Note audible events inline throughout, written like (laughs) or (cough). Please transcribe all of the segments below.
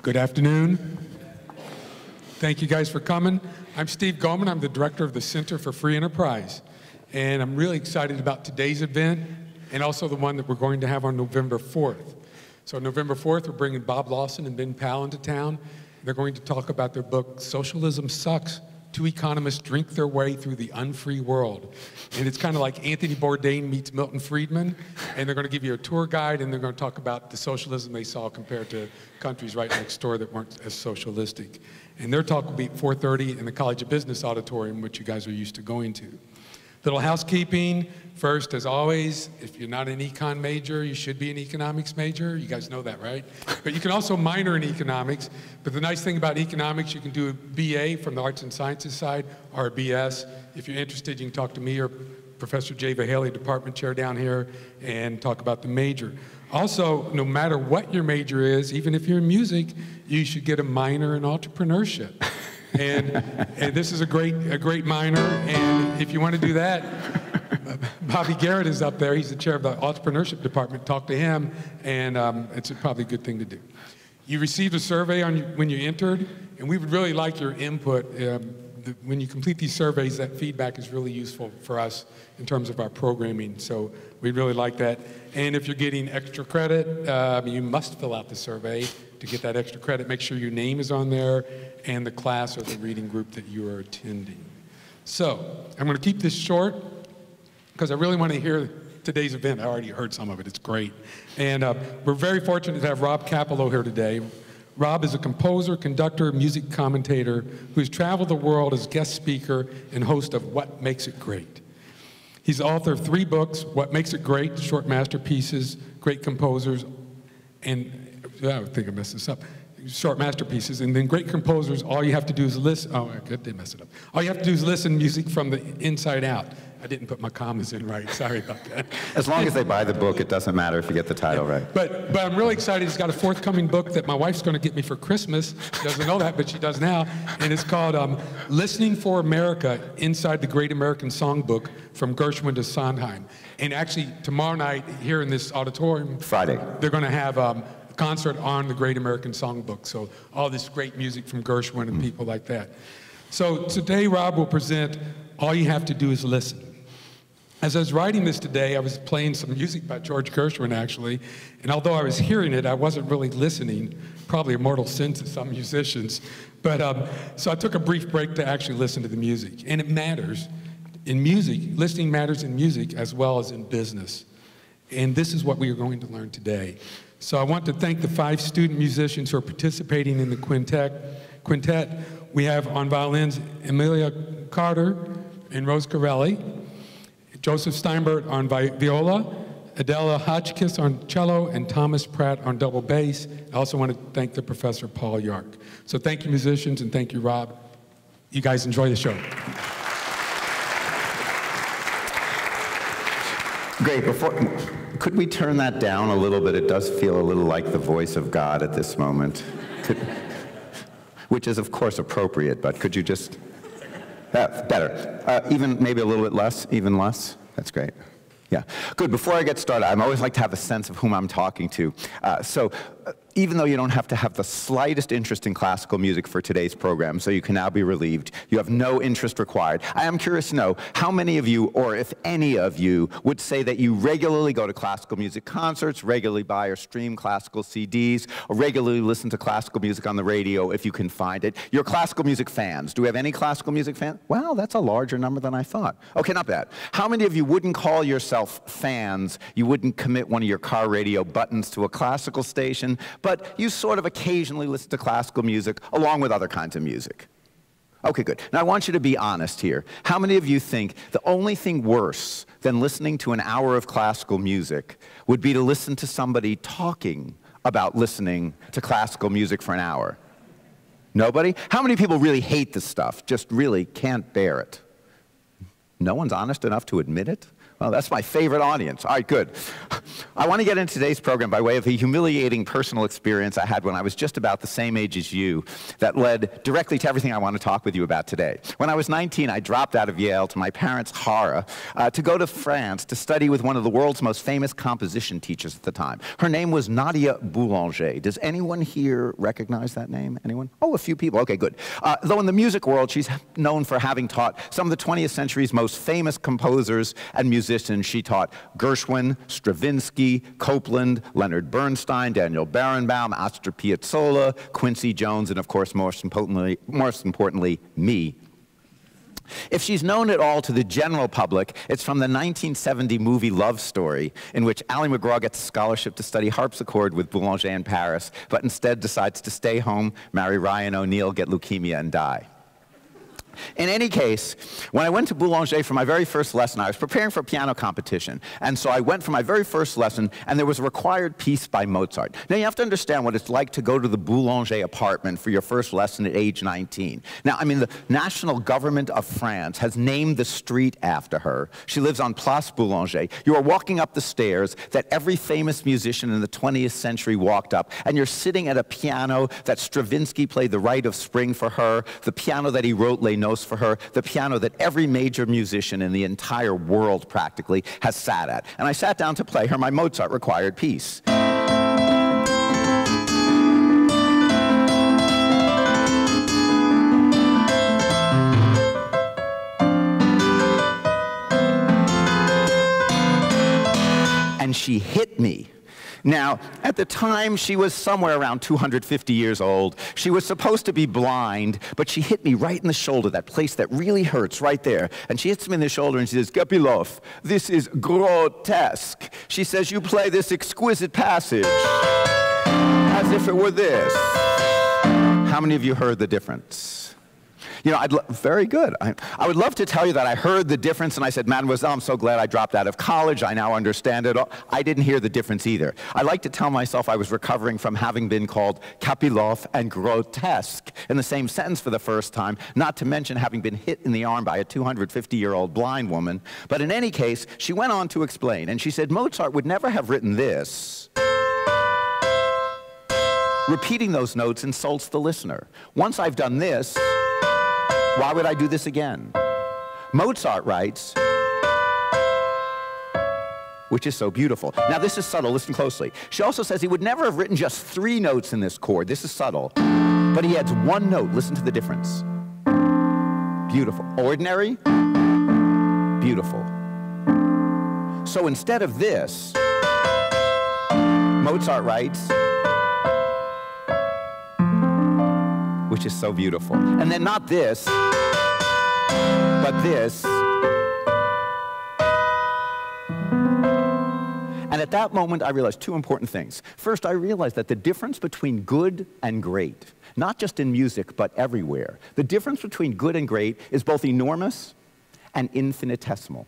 Good afternoon. Thank you guys for coming. I'm Steve Goldman. I'm the director of the Center for Free Enterprise. And I'm really excited about today's event and also the one that we're going to have on November 4th. So, November 4th, we're bringing Bob Lawson and Ben Powell into town. They're going to talk about their book, Socialism Sucks Two Economists Drink Their Way Through the Unfree World. And it's kind of like Anthony Bourdain meets Milton Friedman. And they're going to give you a tour guide and they're going to talk about the socialism they saw compared to countries right next door that weren't as socialistic. And their talk will be at 4.30 in the College of Business Auditorium, which you guys are used to going to. Little housekeeping. First, as always, if you're not an econ major, you should be an economics major. You guys know that, right? But you can also minor in economics. But the nice thing about economics, you can do a BA from the arts and sciences side or a BS. If you're interested, you can talk to me or Professor Jay Haley, department chair down here, and talk about the major. Also, no matter what your major is, even if you're in music, you should get a minor in entrepreneurship. (laughs) and, and this is a great, a great minor. And if you want to do that, Bobby Garrett is up there. He's the chair of the entrepreneurship department. Talk to him, and um, it's probably a good thing to do. You received a survey on when you entered, and we would really like your input. Um, when you complete these surveys, that feedback is really useful for us in terms of our programming. So we'd really like that. And if you're getting extra credit, um, you must fill out the survey to get that extra credit. Make sure your name is on there and the class or the reading group that you are attending. So I'm going to keep this short because I really want to hear today's event. I already heard some of it. It's great. And uh, we're very fortunate to have Rob Kapilow here today. Rob is a composer, conductor, music commentator who's traveled the world as guest speaker and host of What Makes It Great. He's the author of three books, What Makes It Great, Short Masterpieces, Great Composers, and I think I messed this up. Short masterpieces, and then great composers. All you have to do is listen. Oh, I did mess it up. All you have to do is listen music from the inside out. I didn't put my commas in right. Sorry about that. As long as they buy the book, it doesn't matter if you get the title right. But but I'm really excited. He's got a forthcoming book that my wife's going to get me for Christmas. She doesn't know that, but she does now, and it's called um, "Listening for America: Inside the Great American Songbook from Gershwin to Sondheim." And actually, tomorrow night here in this auditorium, Friday, they're going to have um, concert on the Great American Songbook. So all this great music from Gershwin and people like that. So today Rob will present All You Have to Do Is Listen. As I was writing this today, I was playing some music by George Gershwin actually, and although I was hearing it, I wasn't really listening, probably a mortal sin to some musicians. But um, so I took a brief break to actually listen to the music, and it matters. In music, listening matters in music as well as in business. And this is what we are going to learn today. So I want to thank the five student musicians who are participating in the quintet. quintet. We have on violins Emilia Carter and Rose Corelli, Joseph Steinberg on viola, Adela Hotchkiss on cello, and Thomas Pratt on double bass. I also want to thank the professor Paul Yark. So thank you musicians and thank you Rob. You guys enjoy the show. Great. Before, could we turn that down a little bit? It does feel a little like the voice of God at this moment, could, which is, of course, appropriate, but could you just, uh, better. Uh, even maybe a little bit less, even less? That's great. Yeah. Good. Before I get started, I always like to have a sense of whom I'm talking to. Uh, so, uh, even though you don't have to have the slightest interest in classical music for today's program, so you can now be relieved. You have no interest required. I am curious to know how many of you, or if any of you, would say that you regularly go to classical music concerts, regularly buy or stream classical CDs, or regularly listen to classical music on the radio if you can find it. You're classical music fans. Do we have any classical music fans? Well, that's a larger number than I thought. Okay, not bad. How many of you wouldn't call yourself fans? You wouldn't commit one of your car radio buttons to a classical station, but you sort of occasionally listen to classical music along with other kinds of music. Okay, good. Now I want you to be honest here. How many of you think the only thing worse than listening to an hour of classical music would be to listen to somebody talking about listening to classical music for an hour? Nobody? How many people really hate this stuff, just really can't bear it? No one's honest enough to admit it? Well, that's my favorite audience. All right, good. I want to get into today's program by way of a humiliating personal experience I had when I was just about the same age as you that led directly to everything I want to talk with you about today. When I was 19, I dropped out of Yale to my parents' horror uh, to go to France to study with one of the world's most famous composition teachers at the time. Her name was Nadia Boulanger. Does anyone here recognize that name? Anyone? Oh, a few people. Okay, good. Uh, though in the music world, she's known for having taught some of the 20th century's most famous composers and musicians musicians. She taught Gershwin, Stravinsky, Copland, Leonard Bernstein, Daniel Barenboim, Astor Piazzolla, Quincy Jones, and of course, most importantly, most importantly me, if she's known at all to the general public, it's from the 1970 movie Love Story, in which Ali MacGraw gets a scholarship to study harpsichord with Boulanger in Paris, but instead decides to stay home, marry Ryan O'Neal, get leukemia, and die. In any case, when I went to Boulanger for my very first lesson, I was preparing for a piano competition. And so I went for my very first lesson, and there was a required piece by Mozart. Now, you have to understand what it's like to go to the Boulanger apartment for your first lesson at age 19. Now, I mean, the national government of France has named the street after her. She lives on Place Boulanger. You are walking up the stairs that every famous musician in the 20th century walked up, and you're sitting at a piano that Stravinsky played the Rite of Spring for her, the piano that he wrote Les Noces for her, the piano that every major musician in the entire world practically has sat at. And I sat down to play her my Mozart required piece. And she hit me now, at the time, she was somewhere around 250 years old. She was supposed to be blind, but she hit me right in the shoulder, that place that really hurts right there. And she hits me in the shoulder and she says, Kapilov, this is grotesque. She says, you play this exquisite passage as if it were this. How many of you heard the difference? You know, I'd very good. I, I, would love to tell you that I heard the difference and I said, Mademoiselle, I'm so glad I dropped out of college. I now understand it. All. I didn't hear the difference either. I like to tell myself I was recovering from having been called Kapilov and grotesque in the same sentence for the first time, not to mention having been hit in the arm by a 250 year old blind woman. But in any case, she went on to explain, and she said, Mozart would never have written this. Repeating those notes insults the listener. Once I've done this, why would I do this again? Mozart writes, which is so beautiful. Now, this is subtle. Listen closely. She also says he would never have written just three notes in this chord. This is subtle. But he adds one note. Listen to the difference. Beautiful. Ordinary, beautiful. So instead of this, Mozart writes, which is so beautiful. And then not this, but this. And at that moment, I realized two important things. First, I realized that the difference between good and great, not just in music, but everywhere, the difference between good and great is both enormous and infinitesimal.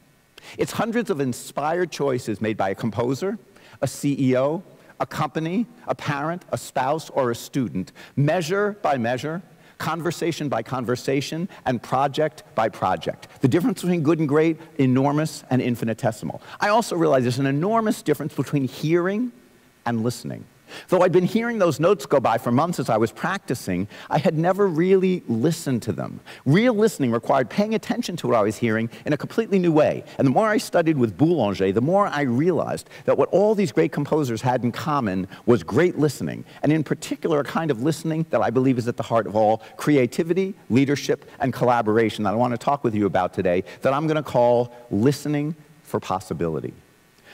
It's hundreds of inspired choices made by a composer, a CEO, a company, a parent, a spouse, or a student, measure by measure, conversation by conversation, and project by project. The difference between good and great, enormous and infinitesimal. I also realize there's an enormous difference between hearing and listening. Though I'd been hearing those notes go by for months as I was practicing, I had never really listened to them. Real listening required paying attention to what I was hearing in a completely new way. And the more I studied with Boulanger, the more I realized that what all these great composers had in common was great listening, and in particular, a kind of listening that I believe is at the heart of all creativity, leadership, and collaboration that I want to talk with you about today, that I'm going to call listening for possibility.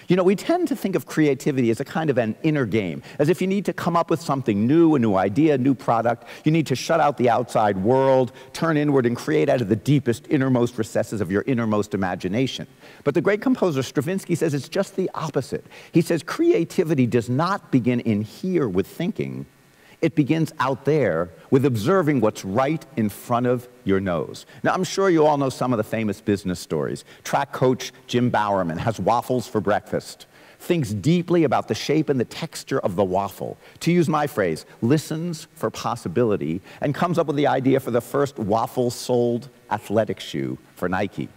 You know, we tend to think of creativity as a kind of an inner game, as if you need to come up with something new, a new idea, a new product. You need to shut out the outside world, turn inward, and create out of the deepest, innermost recesses of your innermost imagination. But the great composer Stravinsky says it's just the opposite. He says creativity does not begin in here with thinking, it begins out there with observing what's right in front of your nose. Now, I'm sure you all know some of the famous business stories. Track coach Jim Bowerman has waffles for breakfast, thinks deeply about the shape and the texture of the waffle. To use my phrase, listens for possibility, and comes up with the idea for the first waffle soled athletic shoe for Nike.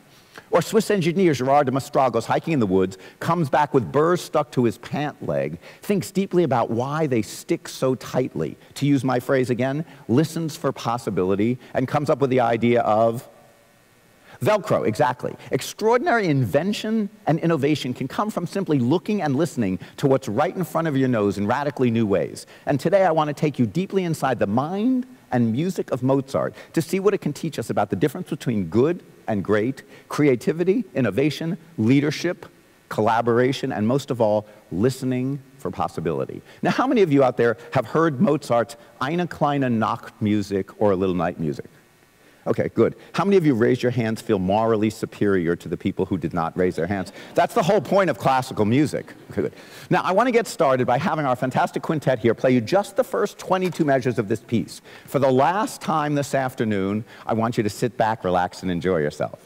Or Swiss engineer Gerard de Mestral goes hiking in the woods, comes back with burrs stuck to his pant leg, thinks deeply about why they stick so tightly. To use my phrase again, listens for possibility, and comes up with the idea of Velcro, exactly. Extraordinary invention and innovation can come from simply looking and listening to what's right in front of your nose in radically new ways. And today I want to take you deeply inside the mind and music of Mozart to see what it can teach us about the difference between good and great, creativity, innovation, leadership, collaboration, and most of all, listening for possibility. Now, how many of you out there have heard Mozart's Eine kleine Nachtmusik or a little night music? Okay, good. How many of you raised your hands feel morally superior to the people who did not raise their hands? That's the whole point of classical music. Okay, good. Now, I want to get started by having our fantastic quintet here play you just the first 22 measures of this piece. For the last time this afternoon, I want you to sit back, relax, and enjoy yourself.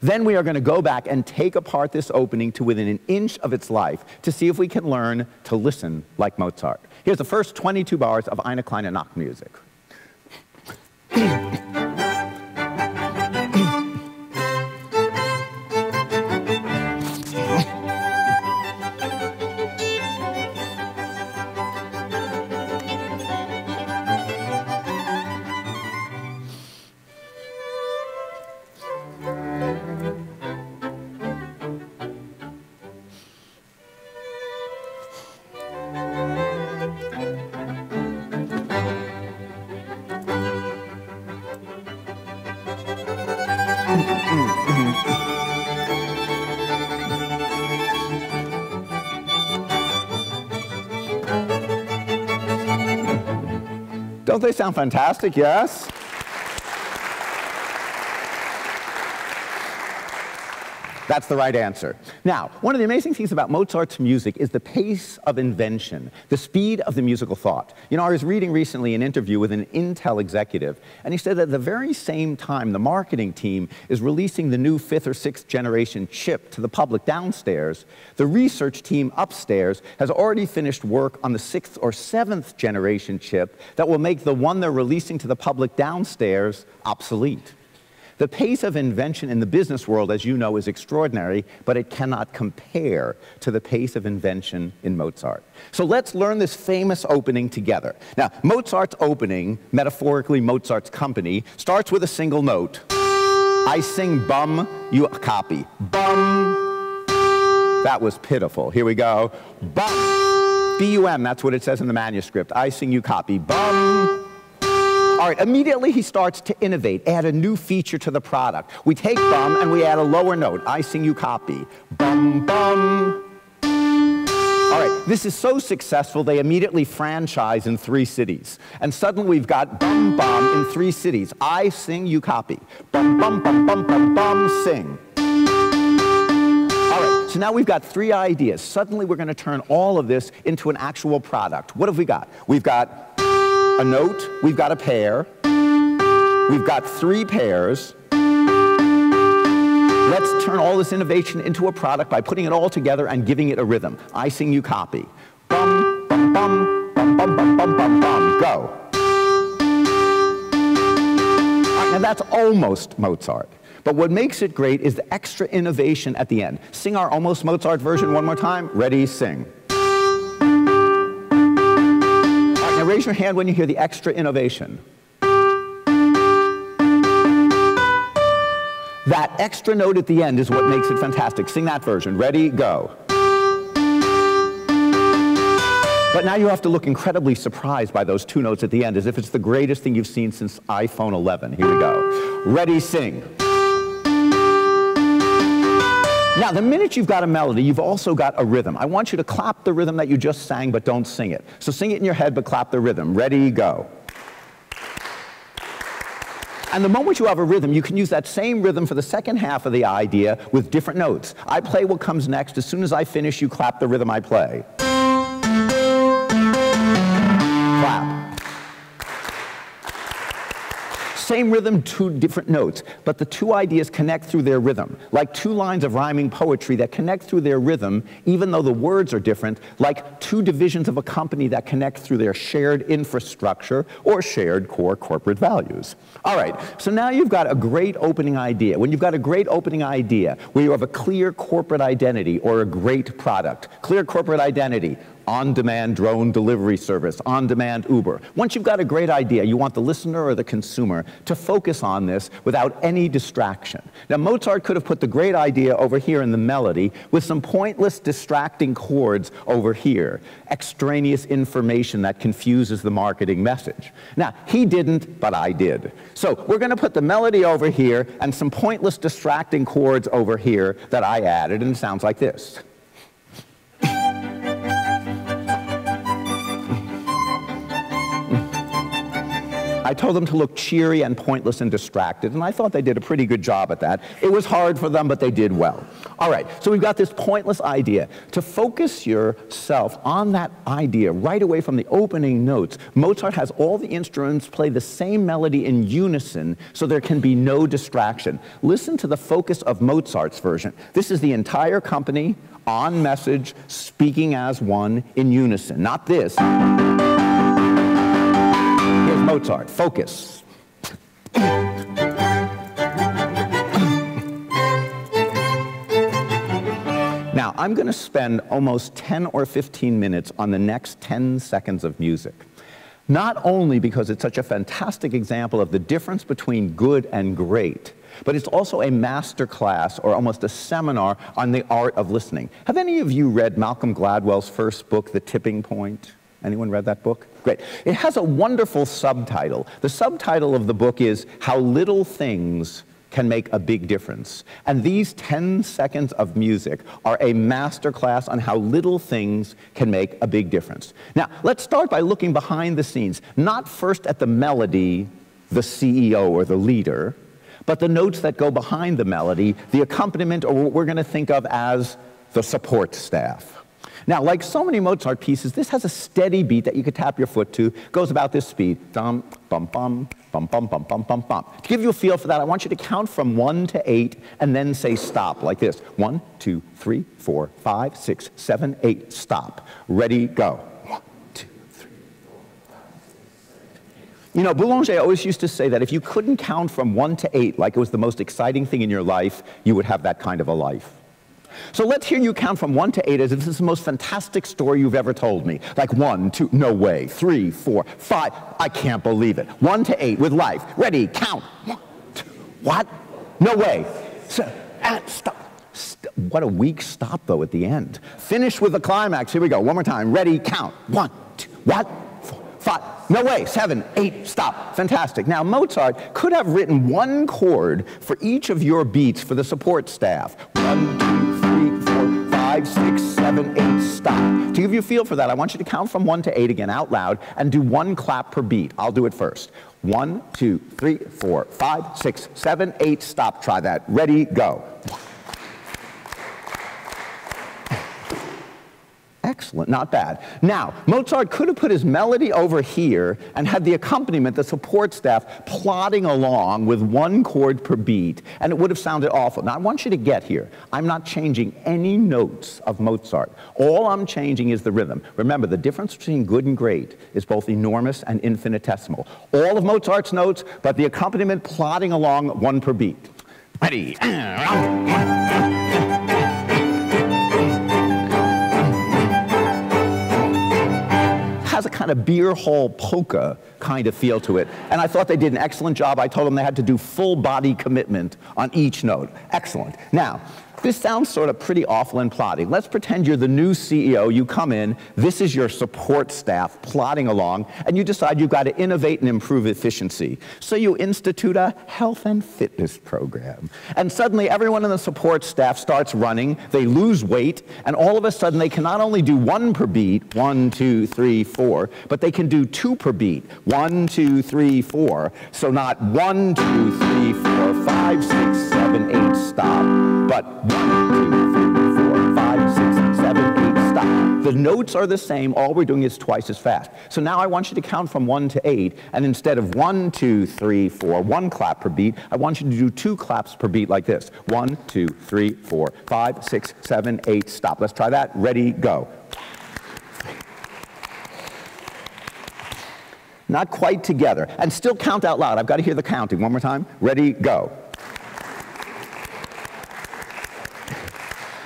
Then we are going to go back and take apart this opening to within an inch of its life to see if we can learn to listen like Mozart. Here's the first 22 bars of Eine kleine Nachtmusik. Don't they sound fantastic? Yes? That's the right answer. Now, one of the amazing things about Mozart's music is the pace of invention, the speed of the musical thought. You know, I was reading recently an interview with an Intel executive, and he said that at the very same time the marketing team is releasing the new fifth or sixth generation chip to the public downstairs, the research team upstairs has already finished work on the sixth or seventh generation chip that will make the one they're releasing to the public downstairs obsolete. The pace of invention in the business world, as you know, is extraordinary, but it cannot compare to the pace of invention in Mozart. So let's learn this famous opening together. Now, Mozart's opening, metaphorically Mozart's company, starts with a single note. I sing bum, you copy. Bum. That was pitiful. Here we go. Bum. B-U-M, that's what it says in the manuscript. I sing, you copy. Bum. All right, immediately he starts to innovate, add a new feature to the product. We take bum and we add a lower note. I sing, you copy. Bum, bum. All right, this is so successful, they immediately franchise in three cities. And suddenly we've got bum, bum in three cities. I sing, you copy. Bum, bum, bum, bum, bum, bum, sing. All right, so now we've got three ideas. Suddenly we're going to turn all of this into an actual product. What have we got? We've got a note, we've got a pair, we've got three pairs. Let's turn all this innovation into a product by putting it all together and giving it a rhythm. I sing, you copy. Bum, bum, bum, bum, bum, bum, bum, bum, bum, go. Now that's almost Mozart. But what makes it great is the extra innovation at the end. Sing our almost Mozart version one more time. Ready, sing. Raise your hand when you hear the extra innovation. That extra note at the end is what makes it fantastic. Sing that version. Ready, go. But now you have to look incredibly surprised by those two notes at the end, as if it's the greatest thing you've seen since iPhone 11. Here we go. Ready, sing. Now, the minute you've got a melody, you've also got a rhythm. I want you to clap the rhythm that you just sang, but don't sing it. So sing it in your head, but clap the rhythm. Ready, go. And the moment you have a rhythm, you can use that same rhythm for the second half of the idea with different notes. I play what comes next. As soon as I finish, you clap the rhythm I play. Same rhythm, two different notes, but the two ideas connect through their rhythm, like two lines of rhyming poetry that connect through their rhythm, even though the words are different, like two divisions of a company that connect through their shared infrastructure or shared core corporate values. All right, so now you've got a great opening idea. When you've got a great opening idea where you have a clear corporate identity or a great product, clear corporate identity, on-demand drone delivery service, on-demand Uber. Once you've got a great idea, you want the listener or the consumer to focus on this without any distraction. Now, Mozart could have put the great idea over here in the melody with some pointless distracting chords over here, extraneous information that confuses the marketing message. Now, he didn't, but I did. So we're going to put the melody over here and some pointless distracting chords over here that I added, and it sounds like this. I told them to look cheery and pointless and distracted, and I thought they did a pretty good job at that. It was hard for them, but they did well. All right, so we've got this pointless idea. To focus yourself on that idea right away from the opening notes, Mozart has all the instruments play the same melody in unison so there can be no distraction. Listen to the focus of Mozart's version. This is the entire company on message, speaking as one in unison, not this. Mozart. Focus. Now, I'm going to spend almost 10 or 15 minutes on the next 10 seconds of music. Not only because it's such a fantastic example of the difference between good and great, but it's also a master class or almost a seminar on the art of listening. Have any of you read Malcolm Gladwell's first book, The Tipping Point? Anyone read that book? Great. It has a wonderful subtitle. The subtitle of the book is How Little Things Can Make a Big Difference. And these 10 seconds of music are a masterclass on how little things can make a big difference. Now, let's start by looking behind the scenes, not first at the melody, the CEO or the leader, but the notes that go behind the melody, the accompaniment, or what we're going to think of as the support staff. Now, like so many Mozart pieces, this has a steady beat that you could tap your foot to. goes about this speed. Dum, bum, bum, bum, bum, bum, bum, bum, bum. To give you a feel for that, I want you to count from one to eight and then say stop, like this. One, two, three, four, five, six, seven, eight, stop. Ready, go. You know, Boulanger always used to say that if you couldn't count from one to eight like it was the most exciting thing in your life, you would have that kind of a life. So let's hear you count from one to eight as if this is the most fantastic story you've ever told me. Like one, two, no way, three, four, five, I can't believe it. One to eight with life. Ready, count. One, two, what? No way. So, and stop. What a weak stop, though, at the end. Finish with the climax. Here we go. One more time. Ready, count. One, two, what? Four, five. No way. Seven, eight, stop. Fantastic. Now, Mozart could have written one chord for each of your beats for the support staff. One, two, five, six, seven, eight, stop. To give you a feel for that, I want you to count from one to eight again out loud and do one clap per beat. I'll do it first. One, two, three, four, five, six, seven, eight, stop. Try that. Ready, go. Excellent, not bad. Now, Mozart could have put his melody over here and had the accompaniment, the support staff, plodding along with one chord per beat, and it would have sounded awful. Now, I want you to get here. I'm not changing any notes of Mozart. All I'm changing is the rhythm. Remember, the difference between good and great is both enormous and infinitesimal. All of Mozart's notes, but the accompaniment plodding along one per beat. Ready? (clears throat) has a kind of beer hall polka kind of feel to it. And I thought they did an excellent job. I told them they had to do full body commitment on each note. Excellent. Now, this sounds sort of pretty awful and plotting. Let's pretend you're the new CEO. You come in, this is your support staff plodding along, and you decide you've got to innovate and improve efficiency. So you institute a health and fitness program. And suddenly everyone in the support staff starts running, they lose weight, and all of a sudden they can not only do one per beat, one, two, three, four, but they can do two per beat, one, two, three, four. So not one, two, three, four, five, six, seven, eight, stop, but The notes are the same. All we're doing is twice as fast. So now I want you to count from one to eight. And instead of one, two, three, four, one clap per beat, I want you to do two claps per beat like this. One, two, three, four, five, six, seven, eight, stop. Let's try that. Ready, go. Not quite together. And still count out loud. I've got to hear the counting. One more time. Ready, go.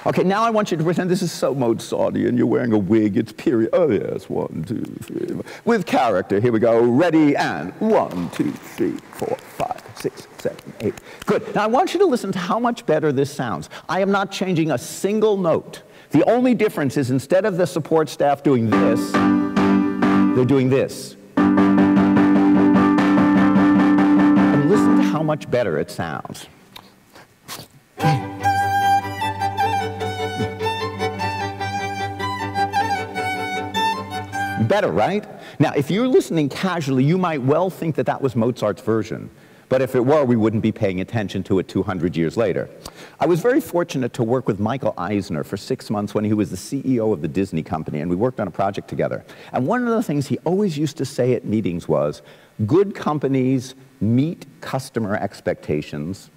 Okay, now I want you to pretend this is so Mozarty and you're wearing a wig. It's period. Oh, yes, one, two, three. With character, here we go. Ready, and one, two, three, four, five, six, seven, eight. Good. Now I want you to listen to how much better this sounds. I am not changing a single note. The only difference is instead of the support staff doing this, they're doing this. And listen to how much better it sounds. Better, right? Now, if you're listening casually, you might well think that that was Mozart's version. But if it were, we wouldn't be paying attention to it 200 years later. I was very fortunate to work with Michael Eisner for six months when he was the CEO of the Disney company, and we worked on a project together. And one of the things he always used to say at meetings was, good companies meet customer expectations,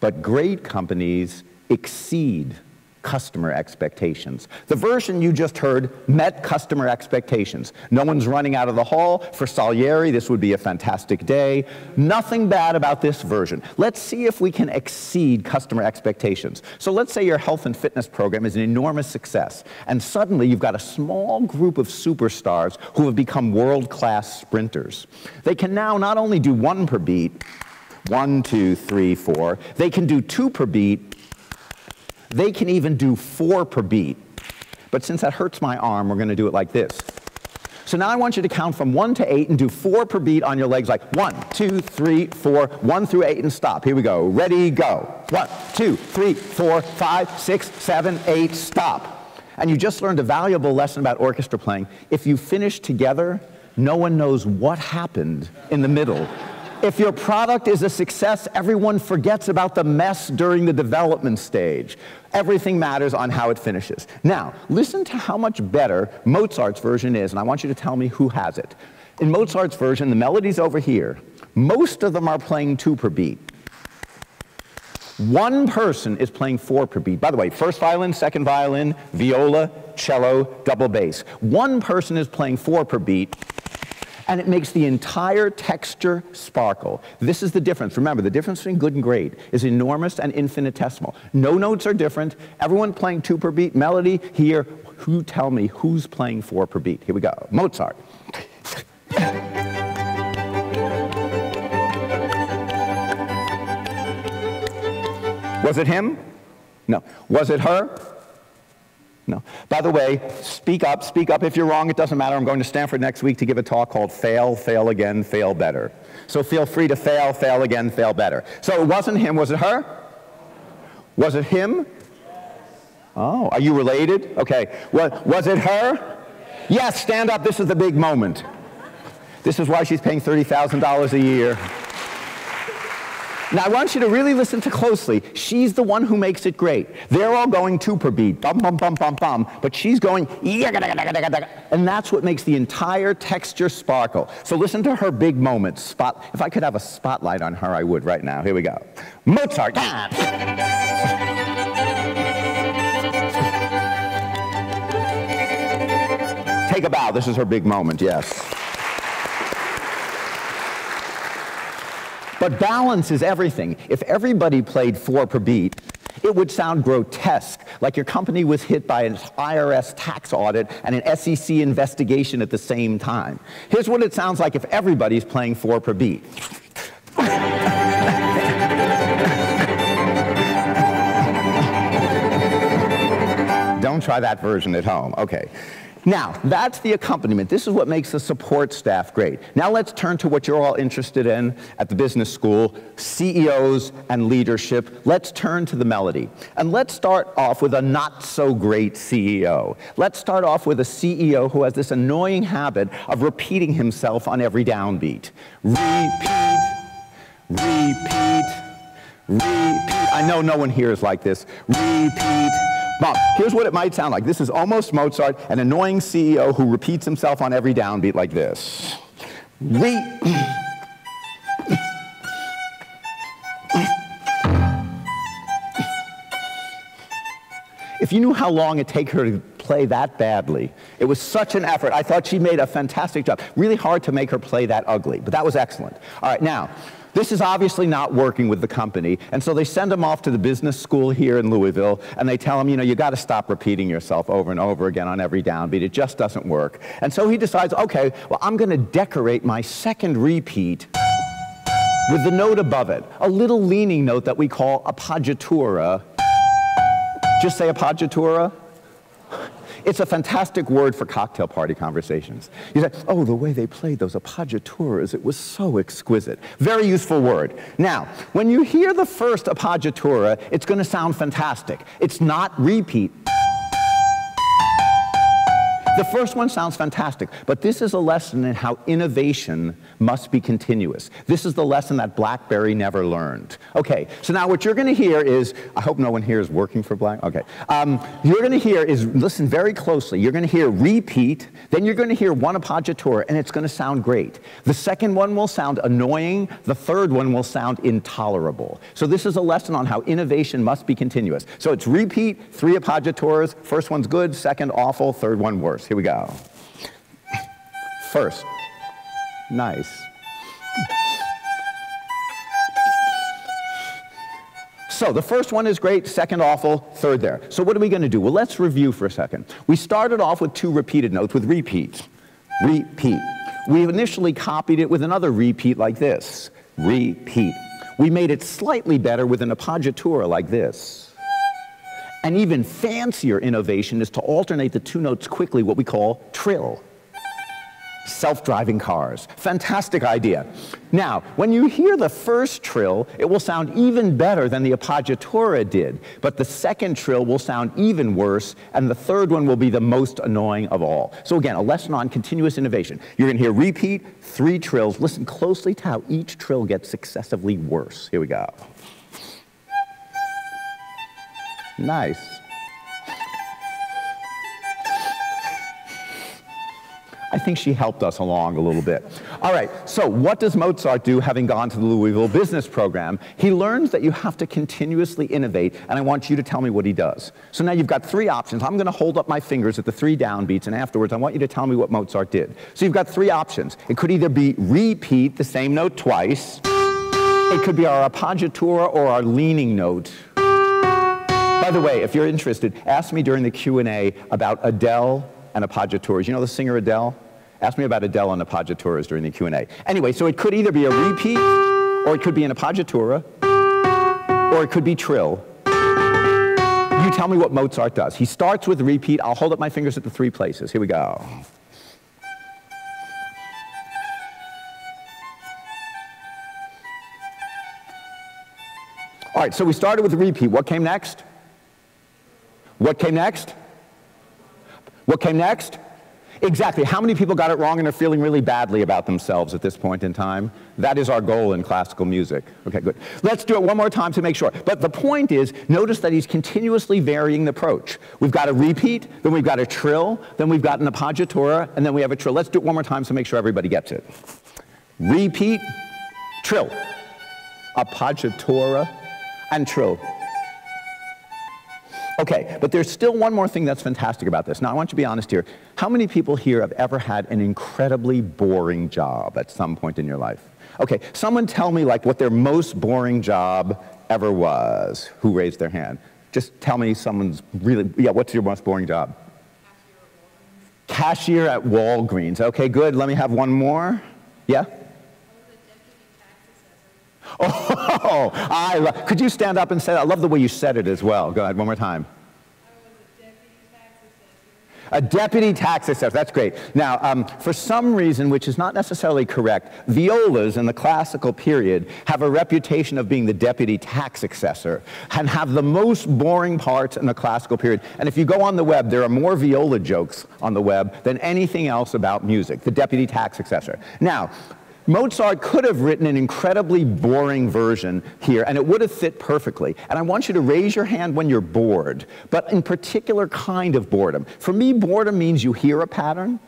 but great companies exceed customer expectations. The version you just heard met customer expectations. No one's running out of the hall. For Salieri, this would be a fantastic day. Nothing bad about this version. Let's see if we can exceed customer expectations. So let's say your health and fitness program is an enormous success, and suddenly you've got a small group of superstars who have become world-class sprinters. They can now not only do one per beat, one, two, three, four. They can do two per beat, they can even do four per beat. But since that hurts my arm, we're going to do it like this. So now I want you to count from one to eight and do four per beat on your legs, like one, two, three, four, one through eight, and stop. Here we go. Ready, go. One, two, three, four, five, six, seven, eight, stop. And you just learned a valuable lesson about orchestra playing. If you finish together, no one knows what happened in the middle. If your product is a success, everyone forgets about the mess during the development stage. Everything matters on how it finishes. Now, listen to how much better Mozart's version is, and I want you to tell me who has it. In Mozart's version, the melody's over here. Most of them are playing two per beat. One person is playing four per beat. By the way, first violin, second violin, viola, cello, double bass. One person is playing four per beat and it makes the entire texture sparkle. This is the difference. Remember, the difference between good and great is enormous and infinitesimal. No notes are different. Everyone playing two per beat. Melody here. Who tell me who's playing four per beat? Here we go. Mozart. Was it him? No. Was it her? No. By the way, speak up, speak up if you're wrong. It doesn't matter. I'm going to Stanford next week to give a talk called Fail, Fail Again, Fail Better. So feel free to fail, fail again, fail better. So it wasn't him, was it her? Was it him? Oh, are you related? Okay. Was, was it her? Yes, stand up. This is the big moment. This is why she's paying $30,000 a year. Now, I want you to really listen to closely. She's the one who makes it great. They're all going two per beat, bum, bum, bum, bum, bum, but she's going, and that's what makes the entire texture sparkle. So listen to her big moments. Spot, if I could have a spotlight on her, I would right now. Here we go. Mozart. Take a bow. This is her big moment, yes. But balance is everything. If everybody played four per beat, it would sound grotesque, like your company was hit by an IRS tax audit and an SEC investigation at the same time. Here's what it sounds like if everybody's playing four per beat. (laughs) Don't try that version at home. Okay. Now, that's the accompaniment. This is what makes the support staff great. Now let's turn to what you're all interested in at the business school, CEOs and leadership. Let's turn to the melody. And let's start off with a not so great CEO. Let's start off with a CEO who has this annoying habit of repeating himself on every downbeat. Repeat, repeat, repeat. I know no one here is like this. Repeat, Mom, here's what it might sound like. This is almost Mozart, an annoying CEO who repeats himself on every downbeat like this. Re- if you knew how long it take her to play that badly, it was such an effort. I thought she made a fantastic job. Really hard to make her play that ugly, but that was excellent. All right, now, this is obviously not working with the company, and so they send him off to the business school here in Louisville, and they tell him, you know, you got to stop repeating yourself over and over again on every downbeat. It just doesn't work. And so he decides, okay, well, I'm going to decorate my second repeat with the note above it, a little leaning note that we call appoggiatura. Just say appoggiatura. It's a fantastic word for cocktail party conversations. You say, oh, the way they played those appoggiaturas, it was so exquisite. Very useful word. Now, when you hear the first appoggiatura, it's going to sound fantastic. It's not repeat. The first one sounds fantastic, but this is a lesson in how innovation must be continuous. This is the lesson that BlackBerry never learned. Okay, so now what you're going to hear is, I hope no one here is working for Black, okay. Um, you're going to hear is, listen very closely, you're going to hear repeat, then you're going to hear one appoggiatura, and it's going to sound great. The second one will sound annoying, the third one will sound intolerable. So this is a lesson on how innovation must be continuous. So it's repeat, three appoggiaturas, first one's good, second awful, third one worse. Here we go. First, nice. So the first one is great, second awful, third there. So what are we going to do? Well, let's review for a second. We started off with two repeated notes with repeats. Repeat. We initially copied it with another repeat like this. Repeat. We made it slightly better with an appoggiatura like this. An even fancier innovation is to alternate the two notes quickly, what we call trill. Self-driving cars. Fantastic idea. Now, when you hear the first trill, it will sound even better than the appoggiatura did, but the second trill will sound even worse, and the third one will be the most annoying of all. So again, a lesson on continuous innovation. You're going to hear repeat, three trills. Listen closely to how each trill gets successively worse. Here we go. Nice. I think she helped us along a little bit. All right, so what does Mozart do having gone to the Louisville Business Program? He learns that you have to continuously innovate, and I want you to tell me what he does. So now you've got three options. I'm going to hold up my fingers at the three downbeats, and afterwards I want you to tell me what Mozart did. So you've got three options. It could either be repeat the same note twice, it could be our appoggiatura or our leaning note, by the way, if you're interested, ask me during the Q&A about Adele and appoggiaturas. You know the singer Adele? Ask me about Adele and appoggiaturas during the Q&A. Anyway, so it could either be a repeat, or it could be an appoggiatura, or it could be trill. You tell me what Mozart does. He starts with repeat. I'll hold up my fingers at the three places. Here we go. All right, so we started with repeat. What came next? What came next? What came next? Exactly. How many people got it wrong and are feeling really badly about themselves at this point in time? That is our goal in classical music. Okay, good. Let's do it one more time to make sure. But the point is, notice that he's continuously varying the approach. We've got a repeat, then we've got a trill, then we've got an appoggiatura, and then we have a trill. Let's do it one more time to make sure everybody gets it. Repeat, trill, appoggiatura, and trill. Okay, but there's still one more thing that's fantastic about this. Now, I want you to be honest here. How many people here have ever had an incredibly boring job at some point in your life? Okay, someone tell me like what their most boring job ever was. Who raised their hand? Just tell me someone's really, yeah, what's your most boring job? Cashier at Walgreens. Okay, good. Let me have one more. Yeah? (laughs) Oh, I lo- could you stand up and say that? I love the way you said it as well. Go ahead, one more time. A deputy tax assessor, that's great. Now, um, for some reason, which is not necessarily correct, violas in the classical period have a reputation of being the deputy tax assessor and have the most boring parts in the classical period. And if you go on the web, there are more viola jokes on the web than anything else about music, the deputy tax assessor. Now, Mozart could have written an incredibly boring version here, and it would have fit perfectly. And I want you to raise your hand when you're bored, but in particular kind of boredom. For me, boredom means you hear a pattern,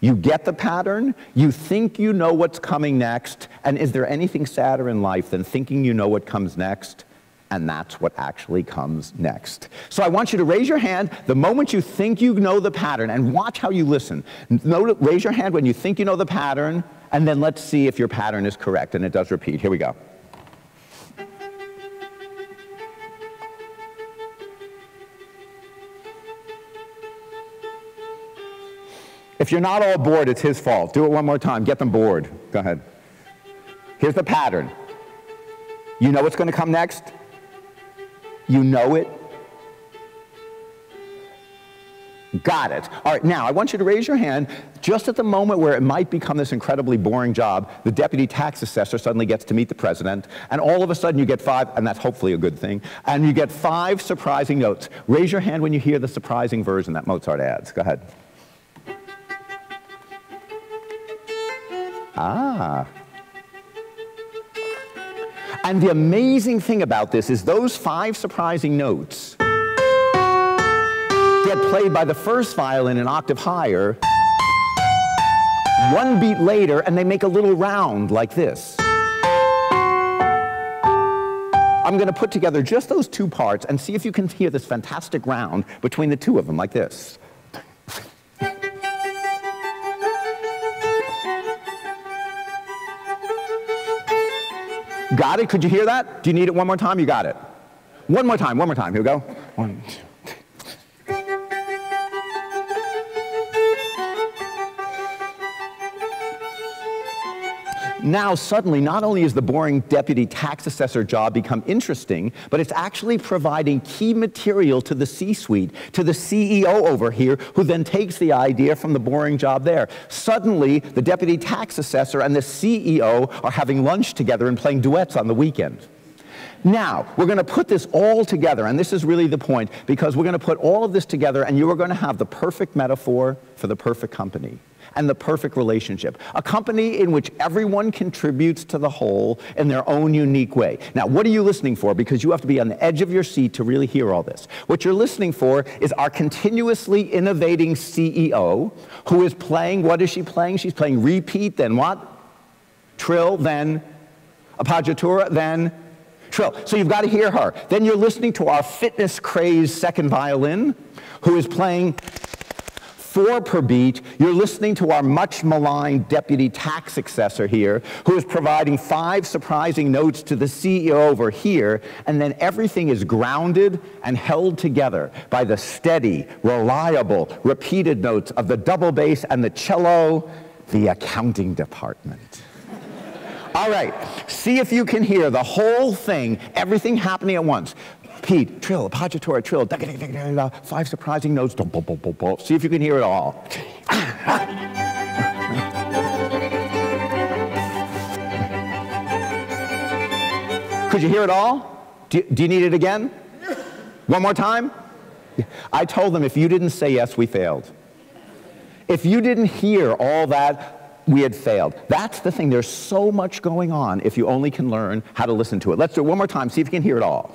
you get the pattern, you think you know what's coming next, and is there anything sadder in life than thinking you know what comes next? And that's what actually comes next. So I want you to raise your hand the moment you think you know the pattern and watch how you listen. raise your hand when you think you know the pattern, and then let's see if your pattern is correct. And it does repeat. Here we go. If you're not all bored, it's his fault. Do it one more time. Get them bored. Go ahead. Here's the pattern. You know what's going to come next? You know it. Got it. All right, now I want you to raise your hand just at the moment where it might become this incredibly boring job. The deputy tax assessor suddenly gets to meet the president, and all of a sudden you get five, and that's hopefully a good thing, and you get five surprising notes. Raise your hand when you hear the surprising version that Mozart adds. Go ahead. Ah. And the amazing thing about this is those five surprising notes get played by the first violin an octave higher, one beat later, and they make a little round like this. I'm going to put together just those two parts and see if you can hear this fantastic round between the two of them like this. Got it? Could you hear that? Do you need it one more time? You got it. One more time, one more time. Here we go. One, two. Now, suddenly, not only is the boring deputy tax assessor job become interesting, but it's actually providing key material to the C-suite, to the CEO over here, who then takes the idea from the boring job there. Suddenly, the deputy tax assessor and the CEO are having lunch together and playing duets on the weekend. Now, we're going to put this all together, and this is really the point, because we're going to put all of this together, and you are going to have the perfect metaphor for the perfect company and the perfect relationship. A company in which everyone contributes to the whole in their own unique way. Now, what are you listening for? Because you have to be on the edge of your seat to really hear all this. What you're listening for is our continuously innovating CEO who is playing, what is she playing? She's playing repeat, then what? Trill, then appoggiatura, then trill. So you've got to hear her. Then you're listening to our fitness crazed second violin who is playing four per beat, you're listening to our much maligned deputy tax successor here, who is providing five surprising notes to the CEO over here, and then everything is grounded and held together by the steady, reliable, repeated notes of the double bass and the cello, the accounting department. All right, see if you can hear the whole thing, everything happening at once. Pete, trill, appoggiatura, trill, da, da, da, five surprising notes. See if you can hear it all. (coughs) Could you hear it all? Do, do you need it again? One more time? I told them if you didn't say yes, we failed. If you didn't hear all that, we had failed. That's the thing. There's so much going on if you only can learn how to listen to it. Let's do it one more time, see if you can hear it all.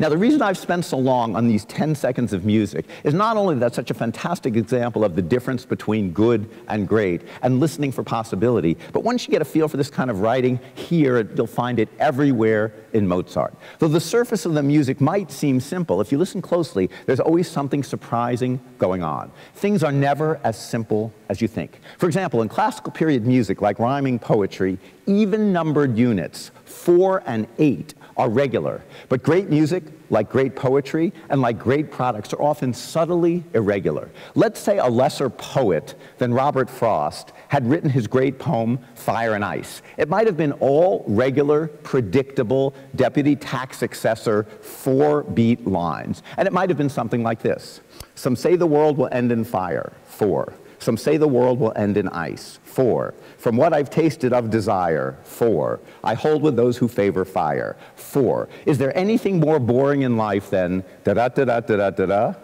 Now, the reason I've spent so long on these 10 seconds of music is not only that such a fantastic example of the difference between good and great and listening for possibility, but once you get a feel for this kind of writing, here you'll find it everywhere in Mozart. Though the surface of the music might seem simple, if you listen closely, there's always something surprising going on. Things are never as simple as you think. For example, in classical period music, like rhyming poetry, even numbered units, four and eight, are regular. But great music, like great poetry, and like great products, are often subtly irregular. Let's say a lesser poet than Robert Frost had written his great poem, Fire and Ice. It might have been all regular, predictable, deputy tax successor, four beat lines. And it might have been something like this Some say the world will end in fire, four. Some say the world will end in ice. Four. From what I've tasted of desire. Four. I hold with those who favor fire. Four. Is there anything more boring in life than da da da da da da da?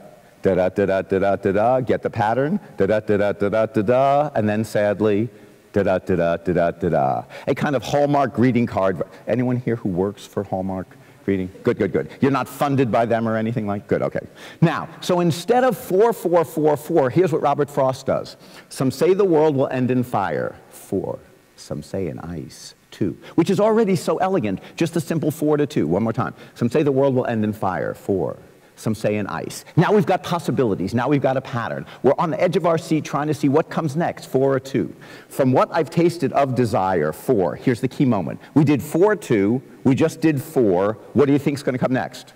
Da da da da da da da da. Get the pattern. Da da da da da da da da. And then sadly, da da da da da da da. A kind of Hallmark greeting card. Anyone here who works for Hallmark? Greeting? Good, good, good. You're not funded by them or anything like? Good, okay. Now, so instead of 4444, here's what Robert Frost does. Some say the world will end in fire. Four. Some say in ice. Two. Which is already so elegant, just a simple four to two. One more time. Some say the world will end in fire. Four some say in ice. Now we've got possibilities. Now we've got a pattern. We're on the edge of our seat trying to see what comes next, four or two. From what I've tasted of desire, four. Here's the key moment. We did four, two. We just did four. What do you think is going to come next?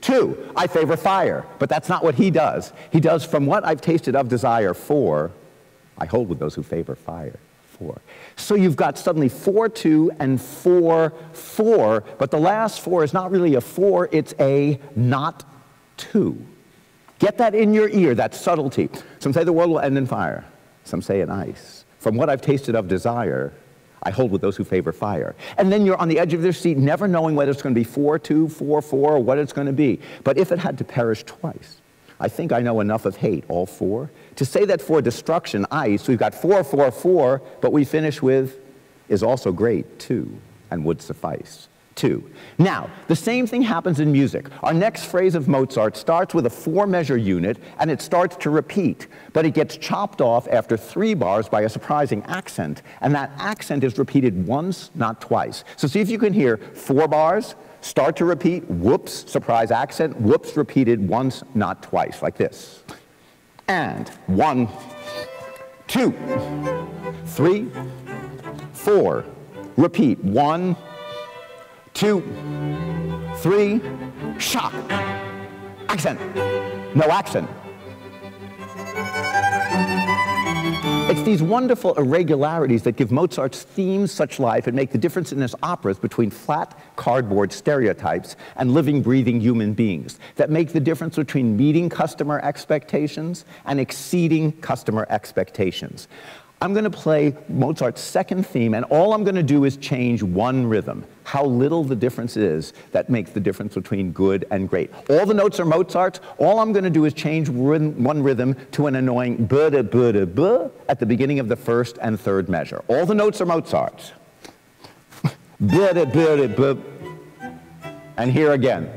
Two, I favor fire, but that's not what he does. He does from what I've tasted of desire, four, I hold with those who favor fire four. So you've got suddenly four, two, and four, four, but the last four is not really a four, it's a not two. Get that in your ear, that subtlety. Some say the world will end in fire. Some say in ice. From what I've tasted of desire, I hold with those who favor fire. And then you're on the edge of their seat, never knowing whether it's going to be four, two, four, four, or what it's going to be. But if it had to perish twice, I think I know enough of hate, all four, to say that for destruction, ice, we've got four, four, four, but we finish with is also great, too, and would suffice. too. Now, the same thing happens in music. Our next phrase of Mozart starts with a four measure unit and it starts to repeat, but it gets chopped off after three bars by a surprising accent, and that accent is repeated once, not twice. So see if you can hear four bars, Start to repeat, whoops, surprise accent, whoops, repeated once, not twice, like this. And one, two, three, four. Repeat, one, two, three, shock. Accent, no accent. It's these wonderful irregularities that give Mozart's themes such life and make the difference in his operas between flat cardboard stereotypes and living, breathing human beings, that make the difference between meeting customer expectations and exceeding customer expectations. I'm going to play Mozart's second theme, and all I'm going to do is change one rhythm. How little the difference is that makes the difference between good and great. All the notes are Mozart's. All I'm going to do is change one rhythm to an annoying buh da buh da buh at the beginning of the first and third measure. All the notes are Mozart's. buh da buh da buh. And here again.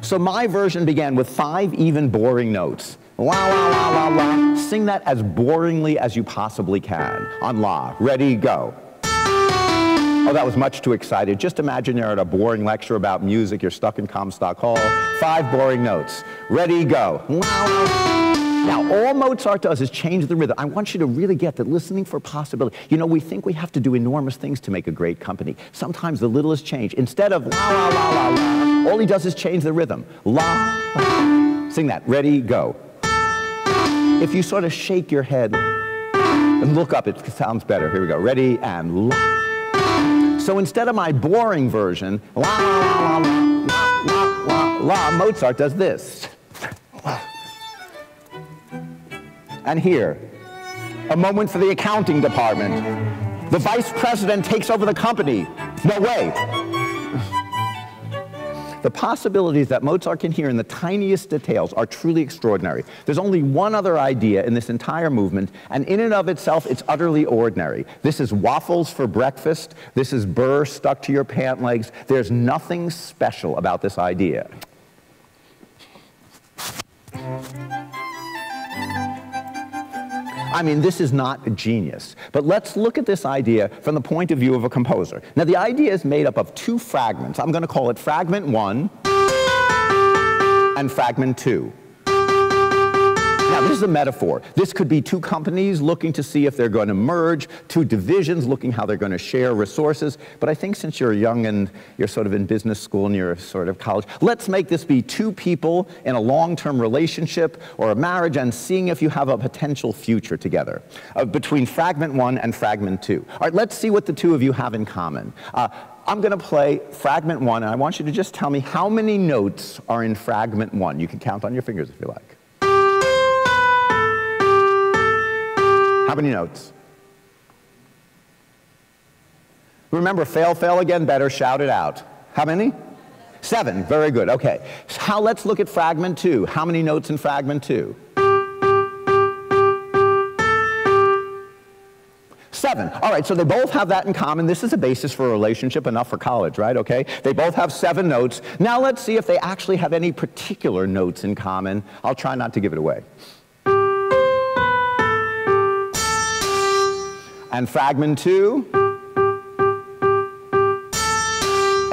So my version began with five even boring notes. La, la, la, la, la. Sing that as boringly as you possibly can on la. Ready, go. Oh, that was much too excited. Just imagine you're at a boring lecture about music. You're stuck in Comstock Hall. Five boring notes. Ready, go. Now, all Mozart does is change the rhythm. I want you to really get that listening for possibility. You know, we think we have to do enormous things to make a great company. Sometimes the littlest change. Instead of la, la, la, la, la, all he does is change the rhythm. La, la. Sing that. Ready, go if you sort of shake your head and look up, it sounds better. Here we go. Ready and la. So instead of my boring version, la la la la la la la, Mozart does this. And here, a moment for the accounting department. The vice president takes over the company. No way. The possibilities that Mozart can hear in the tiniest details are truly extraordinary. There's only one other idea in this entire movement, and in and of itself, it's utterly ordinary. This is waffles for breakfast. This is burr stuck to your pant legs. There's nothing special about this idea. I mean, this is not a genius. But let's look at this idea from the point of view of a composer. Now, the idea is made up of two fragments. I'm going to call it fragment one and fragment two. Now, this is a metaphor. This could be two companies looking to see if they're going to merge, two divisions looking how they're going to share resources. But I think since you're young and you're sort of in business school and you're sort of college, let's make this be two people in a long-term relationship or a marriage and seeing if you have a potential future together uh, between fragment one and fragment two. All right, let's see what the two of you have in common. Uh, I'm going to play fragment one, and I want you to just tell me how many notes are in fragment one. You can count on your fingers if you like. How many notes? Remember, fail, fail again, better, shout it out. How many? Seven, very good, okay. How, let's look at fragment two. How many notes in fragment two? Seven. All right, so they both have that in common. This is a basis for a relationship, enough for college, right? Okay? They both have seven notes. Now let's see if they actually have any particular notes in common. I'll try not to give it away. And fragment two.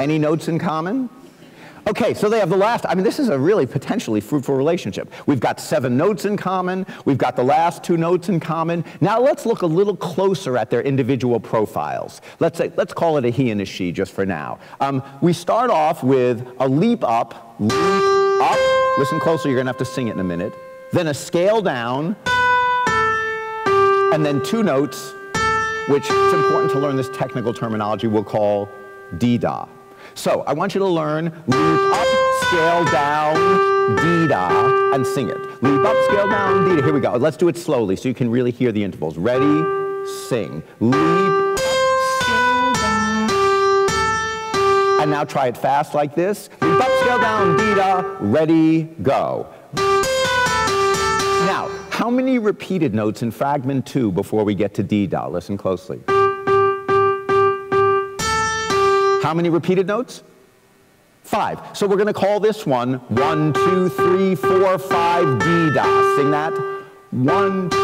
Any notes in common? Okay, so they have the last, I mean, this is a really potentially fruitful relationship. We've got seven notes in common, we've got the last two notes in common. Now let's look a little closer at their individual profiles. Let's say, let's call it a he and a she just for now. Um, we start off with a leap up, leap up. Listen closer, you're gonna have to sing it in a minute. Then a scale down, and then two notes, which it's important to learn this technical terminology we'll call D-da. So I want you to learn leap up, scale down, D-da, and sing it. Leap up, scale down, D-da. Here we go. Let's do it slowly so you can really hear the intervals. Ready, sing. Leap up, scale down. And now try it fast like this. Leap up, scale down, D-da, ready, go. Now, how many repeated notes in fragment two before we get to D-da? Listen closely. How many repeated notes? Five. So we're going to call this one one, two, three, four, five, D-da. Sing that. One, two.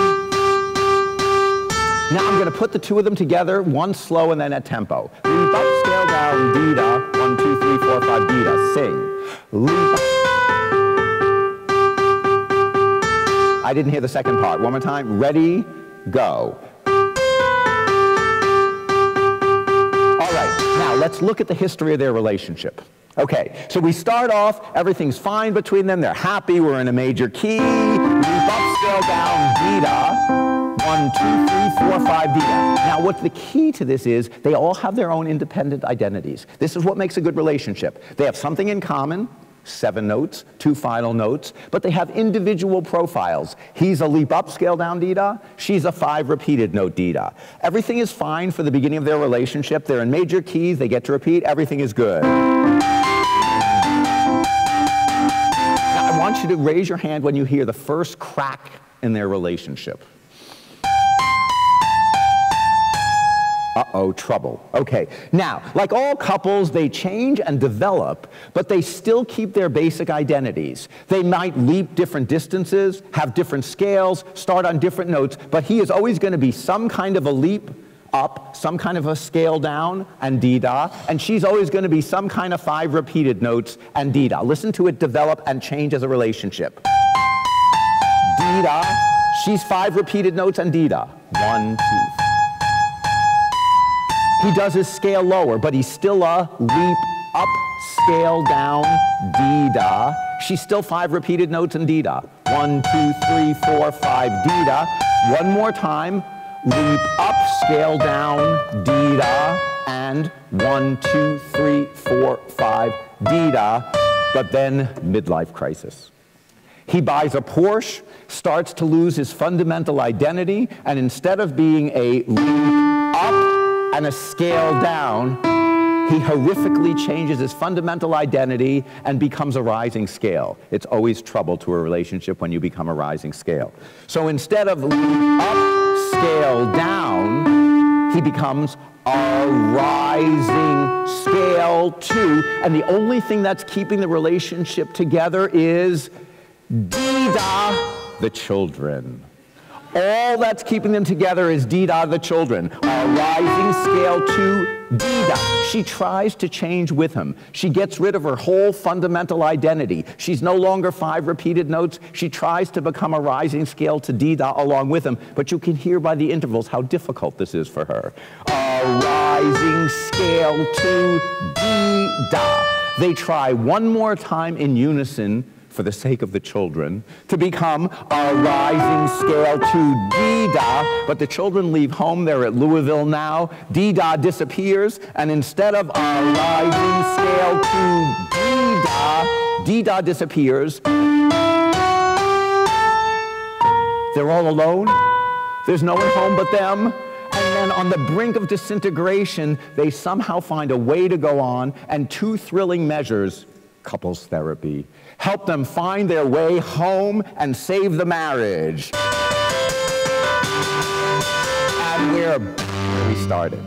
Now I'm going to put the two of them together, one slow and then at tempo. Leap up, scale down, D-da. One, two, three, four, five, D-da. Sing. Leap up. I didn't hear the second part. One more time. Ready, go. All right, now, let's look at the history of their relationship. Okay, so we start off, everything's fine between them, they're happy, we're in a major key, leap up, scale down, D-da, one, two, three, four, five, D-da. Now, what the key to this is, they all have their own independent identities. This is what makes a good relationship. They have something in common, seven notes, two final notes, but they have individual profiles. He's a leap up, scale down D-da. She's a five repeated note D-da. Everything is fine for the beginning of their relationship. They're in major keys, they get to repeat, everything is good. Now, I want you to raise your hand when you hear the first crack in their relationship. Uh-oh, trouble. Okay, now, like all couples, they change and develop, but they still keep their basic identities. They might leap different distances, have different scales, start on different notes, but he is always going to be some kind of a leap up, some kind of a scale down, and D-da, and she's always going to be some kind of five repeated notes and D-da. Listen to it develop and change as a relationship. D-da, she's five repeated notes and D-da. One, two, he does his scale lower, but he's still a leap up, scale down, D-da. She's still five repeated notes in D-da. One, two, three, four, five, D-da. One more time, leap up, scale down, D-da, and one, two, three, four, five, D-da, but then midlife crisis. He buys a Porsche, starts to lose his fundamental identity, and instead of being a leap and a scale down, he horrifically changes his fundamental identity and becomes a rising scale. It's always trouble to a relationship when you become a rising scale. So instead of up, scale down, he becomes a rising scale two. And the only thing that's keeping the relationship together is D-da, the children. All that's keeping them together is D-da the children. A rising scale to D-da. She tries to change with him. She gets rid of her whole fundamental identity. She's no longer five repeated notes. She tries to become a rising scale to D-da along with him. But you can hear by the intervals how difficult this is for her. A rising scale to D-da. They try one more time in unison for the sake of the children, to become a rising scale to D-Da, but the children leave home, they're at Louisville now, D-Da disappears, and instead of a rising scale to D-Da, D-Da disappears. They're all alone. There's no one home but them. And then on the brink of disintegration, they somehow find a way to go on, and two thrilling measures, couples therapy, help them find their way home and save the marriage. And we're, we started.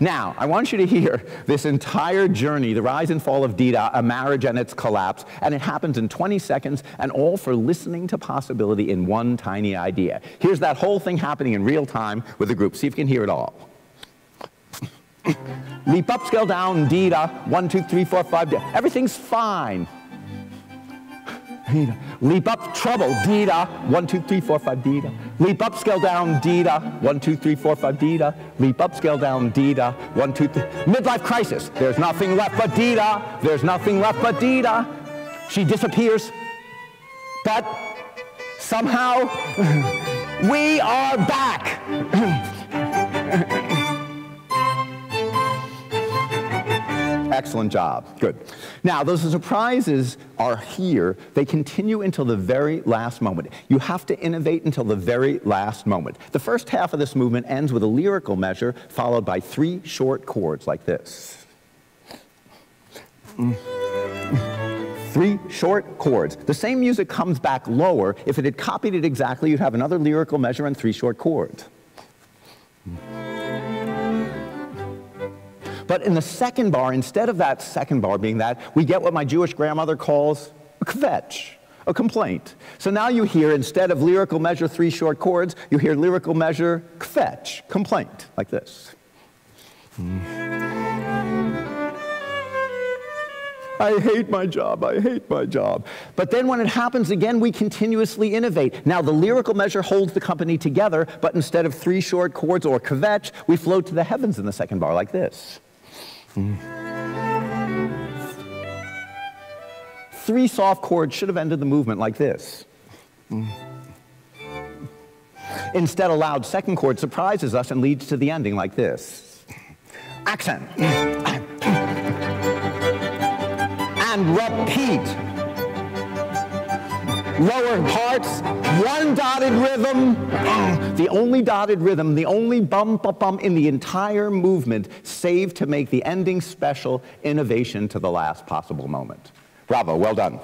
Now, I want you to hear this entire journey, the rise and fall of D-Da, a marriage and its collapse, and it happens in 20 seconds, and all for listening to possibility in one tiny idea. Here's that whole thing happening in real time with the group. See if you can hear it all. (coughs) Leap up, scale down, D-Da, one, two, three, four, five, everything's fine. Leap up, trouble, D-Da. One, two, three, four, five, D-Da. Leap up, scale down, D-Da. One, two, three, four, five, D-Da. Leap up, scale down, D-Da. One, two, three. Midlife crisis. There's nothing left but D-Da. There's nothing left but D-Da. She disappears. But somehow (laughs) we are back. (clears throat) Excellent job. Good. Now, those surprises are here. They continue until the very last moment. You have to innovate until the very last moment. The first half of this movement ends with a lyrical measure followed by three short chords like this. Three short chords. The same music comes back lower. If it had copied it exactly, you'd have another lyrical measure and three short chords. But in the second bar, instead of that second bar being that, we get what my Jewish grandmother calls a kvetch, a complaint. So now you hear, instead of lyrical measure, three short chords, you hear lyrical measure, kvetch, complaint, like this. Hmm. I hate my job, I hate my job. But then when it happens again, we continuously innovate. Now the lyrical measure holds the company together, but instead of three short chords or kvetch, we float to the heavens in the second bar like this. Three soft chords should have ended the movement like this. Instead, a loud second chord surprises us and leads to the ending like this. Accent. and repeat lower parts, one dotted rhythm, the only dotted rhythm, the only bum, bum, bum in the entire movement, saved to make the ending special innovation to the last possible moment. Bravo, well done.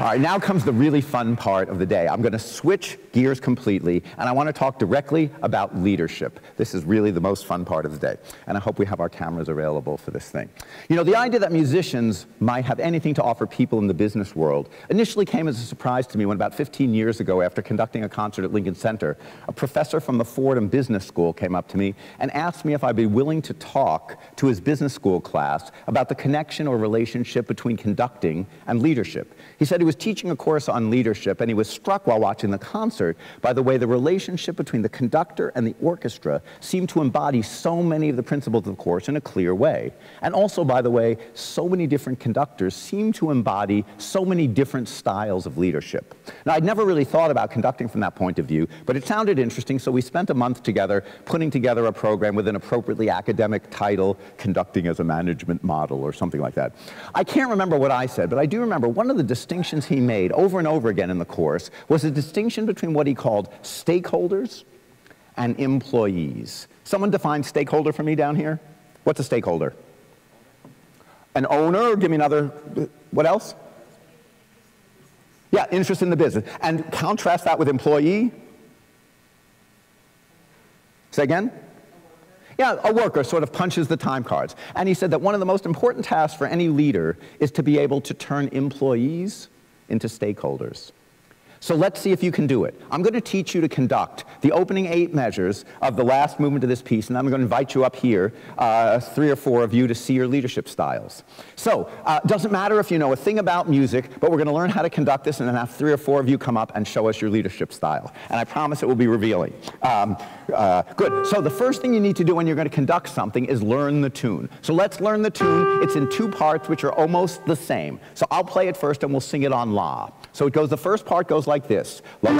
All right, now comes the really fun part of the day. I'm going to switch gears completely, and I want to talk directly about leadership. This is really the most fun part of the day, and I hope we have our cameras available for this thing. You know, the idea that musicians might have anything to offer people in the business world initially came as a surprise to me when about 15 years ago, after conducting a concert at Lincoln Center, a professor from the Fordham Business School came up to me and asked me if I'd be willing to talk to his business school class about the connection or relationship between conducting and leadership. He said he was teaching a course on leadership, and he was struck while watching the concert by the way the relationship between the conductor and the orchestra seemed to embody so many of the principles of the course in a clear way. And also, by the way, so many different conductors seem to embody so many different styles of leadership. Now, I'd never really thought about conducting from that point of view, but it sounded interesting, so we spent a month together putting together a program with an appropriately academic title, Conducting as a Management Model, or something like that. I can't remember what I said, but I do remember one of the distinctions he made over and over again in the course was a distinction between what he called stakeholders and employees. Someone define stakeholder for me down here? What's a stakeholder? An owner, give me another, what else? Yeah, interest in the business. And contrast that with employee. Say again? Yeah, a worker sort of punches the time cards. And he said that one of the most important tasks for any leader is to be able to turn employees into stakeholders. So let's see if you can do it. I'm going to teach you to conduct the opening eight measures of the last movement of this piece, and I'm going to invite you up here, uh, three or four of you, to see your leadership styles. So uh, doesn't matter if you know a thing about music, but we're going to learn how to conduct this, and then have three or four of you come up and show us your leadership style. And I promise it will be revealing. Um, uh, good. So the first thing you need to do when you're going to conduct something is learn the tune. So let's learn the tune. It's in two parts, which are almost the same. So I'll play it first, and we'll sing it on La. So it goes, the first part goes like this. I'm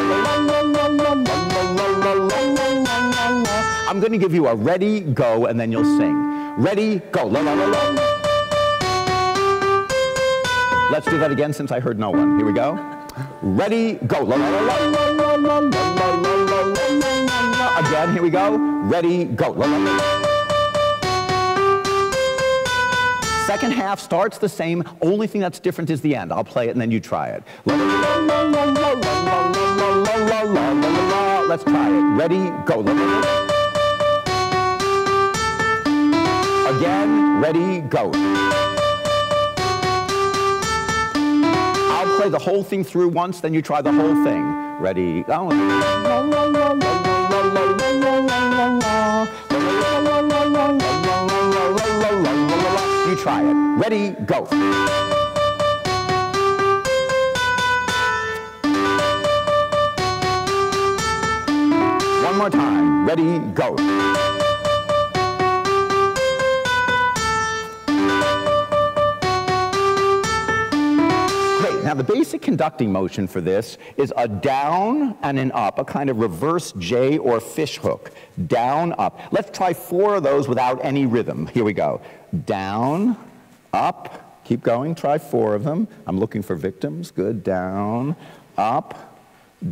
going to give you a ready, go, and then you'll sing. Ready, go. Let's do that again since I heard no one. Here we go. Ready, go. Again, here we go. Ready, go. Second half starts the same. Only thing that's different is the end. I'll play it and then you try it. Let's try it. Ready, go. Again, ready, go. I'll play the whole thing through once, then you try the whole thing. Ready, go. Try it. Ready, go. One more time. Ready, go. Now the basic conducting motion for this is a down and an up, a kind of reverse J or fish hook. Down, up. Let's try four of those without any rhythm. Here we go. Down, up. Keep going. Try four of them. I'm looking for victims. Good. Down, up,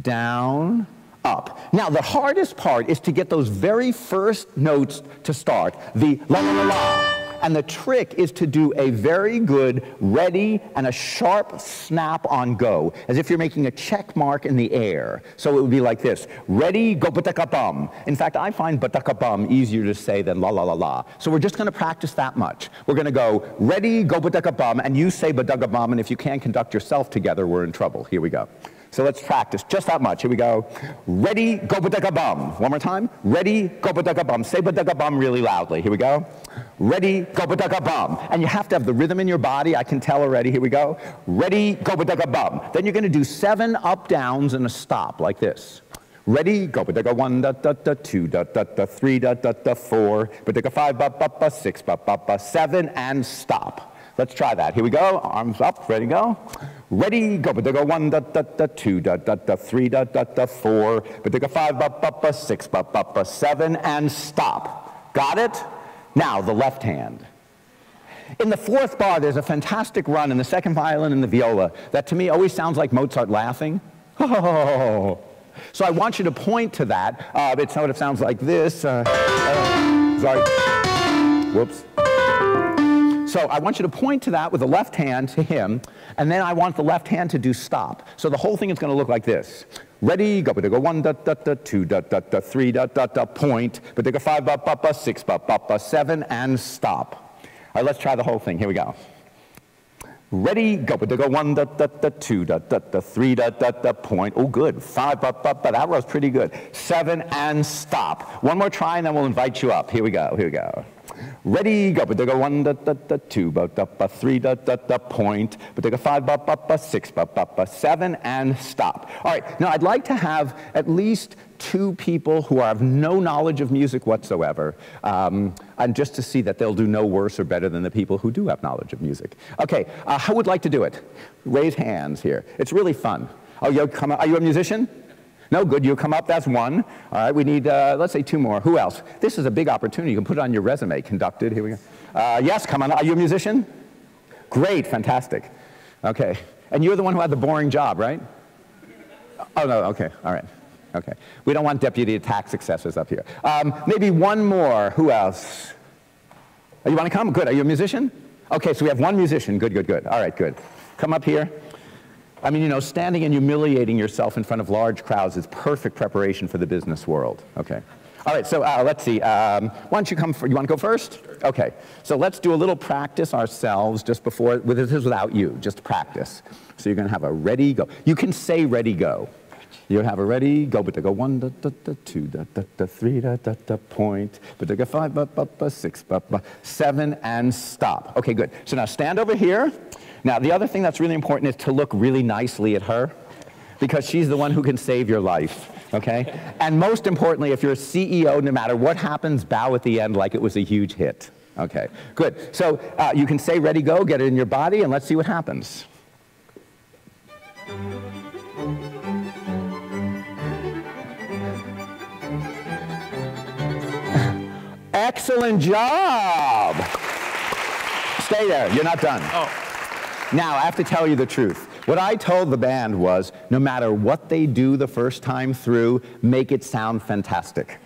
down, up. Now, the hardest part is to get those very first notes to start, the la la la la. And the trick is to do a very good ready and a sharp snap on go, as if you're making a check mark in the air. So it would be like this, ready, go bataka bum. In fact, I find bataka bum easier to say than la la la la. So we're just gonna practice that much. We're gonna go, ready, go bataka bum, and you say bataka bum, and if you can't conduct yourself together, we're in trouble. Here we go. So let's practice just that much. Here we go. Ready, go badaka bum. One more time. Ready, go badaka bum. Say badaka bum really loudly. Here we go. Ready, go badaka bum. And you have to have the rhythm in your body. I can tell already. Here we go. Ready, go badaka bum. Then you're going to do seven up downs and a stop like this. Ready, go, badaka one, da, da, da, two, da, da, da, three, da, da, da, four, badaka five, ba, ba, ba, six, ba, ba, ba, seven, and stop. Let's try that. Here we go. Arms up. Ready, go. Ready, go. But they go one, da, da, da, two, da, da, da, three, da, da, da, four. But they go five, ba, ba, ba, six, ba, ba, ba, seven, and stop. Got it? Now, the left hand. In the fourth bar, there's a fantastic run in the second violin and the viola that to me always sounds like Mozart laughing. Oh. (laughs) So I want you to point to that. Uh, it sounds like this. Uh, uh, sorry. Whoops. So I want you to point to that with the left hand to him, and then I want the left hand to do stop. So the whole thing is going to look like this. Ready, go, go one, da, da, da, two, da, da, da, three, da, da, da, point, but go five, ba, ba, ba, six, ba, ba, ba, seven, and stop. All right, let's try the whole thing. Here we go. Ready, go, but go one, da, da, da, two, da, da, da, three, da, da, da, point. Oh, good. Five, ba, ba, ba, that was pretty good. Seven, and stop. One more try, and then we'll invite you up. Here we go, here we go. Ready, go, but they go one, da, da, da, two, ba, da, ba, three, da, da, da, point, but they go five, ba, ba, ba, six, ba, ba, ba, seven, and stop. All right, now I'd like to have at least two people who have no knowledge of music whatsoever, um, and just to see that they'll do no worse or better than the people who do have knowledge of music. Okay, uh, who would like to do it? Raise hands here. It's really fun. Oh, you come, are you a musician? No, good. You come up. That's one. All right. We need, uh, let's say, two more. Who else? This is a big opportunity. You can put it on your resume. Conducted. Here we go. Uh, yes, come on. Are you a musician? Great. Fantastic. Okay. And you're the one who had the boring job, right? Oh, no. Okay. All right. Okay. We don't want deputy tax successors up here. Um, maybe one more. Who else? Oh, you want to come? Good. Are you a musician? Okay. So we have one musician. Good, good, good. All right. Good. Come up here. I mean, you know, standing and humiliating yourself in front of large crowds is perfect preparation for the business world. Okay. All right, so uh, let's see. Um, why don't you come? For, you want to go first? Okay. So let's do a little practice ourselves just before. This is without you. Just practice. So you're going to have a ready go. You can say ready go. You have a ready go, but they go one, da, da, da, two, da, da, da, three, da, da, da, point, but they go five, ba, ba, ba, six, ba, ba, seven, and stop. Okay, good. So now stand over here. Now the other thing that's really important is to look really nicely at her because she's the one who can save your life okay? And most importantly, if you're a CEO, no matter what happens, bow at the end like it was a huge hit. Okay, good. So uh, you can say ready, go, get it in your body, and let's see what happens. (laughs) Excellent job. Stay there. You're not done. Oh. Now, I have to tell you the truth. What I told the band was no matter what they do the first time through, make it sound fantastic.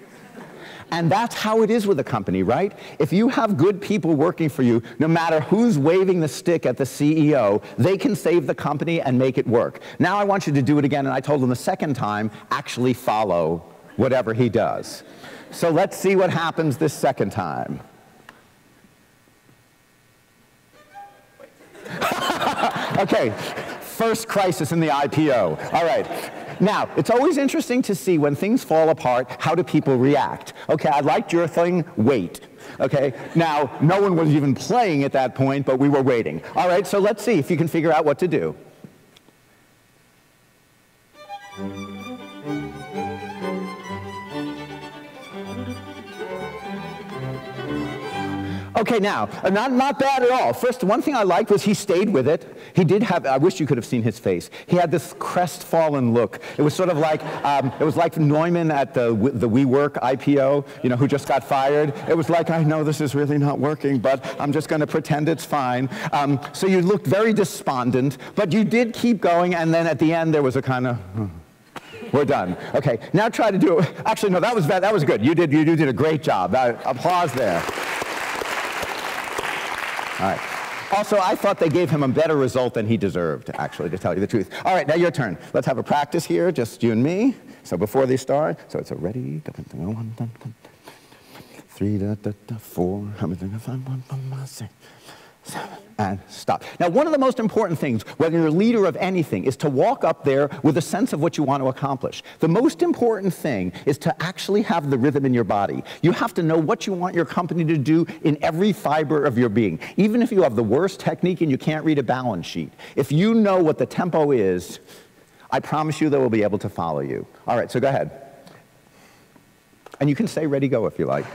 And that's how it is with a company, right? If you have good people working for you, no matter who's waving the stick at the CEO, they can save the company and make it work. Now I want you to do it again, and I told them the second time, actually follow whatever he does. So let's see what happens this second time. Okay, first crisis in the IPO. All right. Now, it's always interesting to see when things fall apart, how do people react? Okay, I liked your thing, wait. Okay, now, no one was even playing at that point, but we were waiting. All right, so let's see if you can figure out what to do. Okay, now, uh, not, not bad at all. First, one thing I liked was he stayed with it. He did have, I wish you could have seen his face. He had this crestfallen look. It was sort of like, um, it was like Neumann at the, the WeWork IPO, you know, who just got fired. It was like, I know this is really not working, but I'm just going to pretend it's fine. Um, so you looked very despondent, but you did keep going, and then at the end there was a kind of, hmm. We're done. Okay, now try to do it. Actually, no, that was bad. That was good. You did, you did a great job. That, applause there. All right. Also, I thought they gave him a better result than he deserved, actually, to tell you the truth. All right, now your turn. Let's have a practice here, just you and me. So before they start, so it's a ready, one, three, da, da, da, four, and stop. Now, one of the most important things, whether you're a leader of anything, is to walk up there with a sense of what you want to accomplish. The most important thing is to actually have the rhythm in your body. You have to know what you want your company to do in every fiber of your being. Even if you have the worst technique and you can't read a balance sheet, if you know what the tempo is, I promise you they will be able to follow you. All right, so go ahead. And you can say ready, go if you like.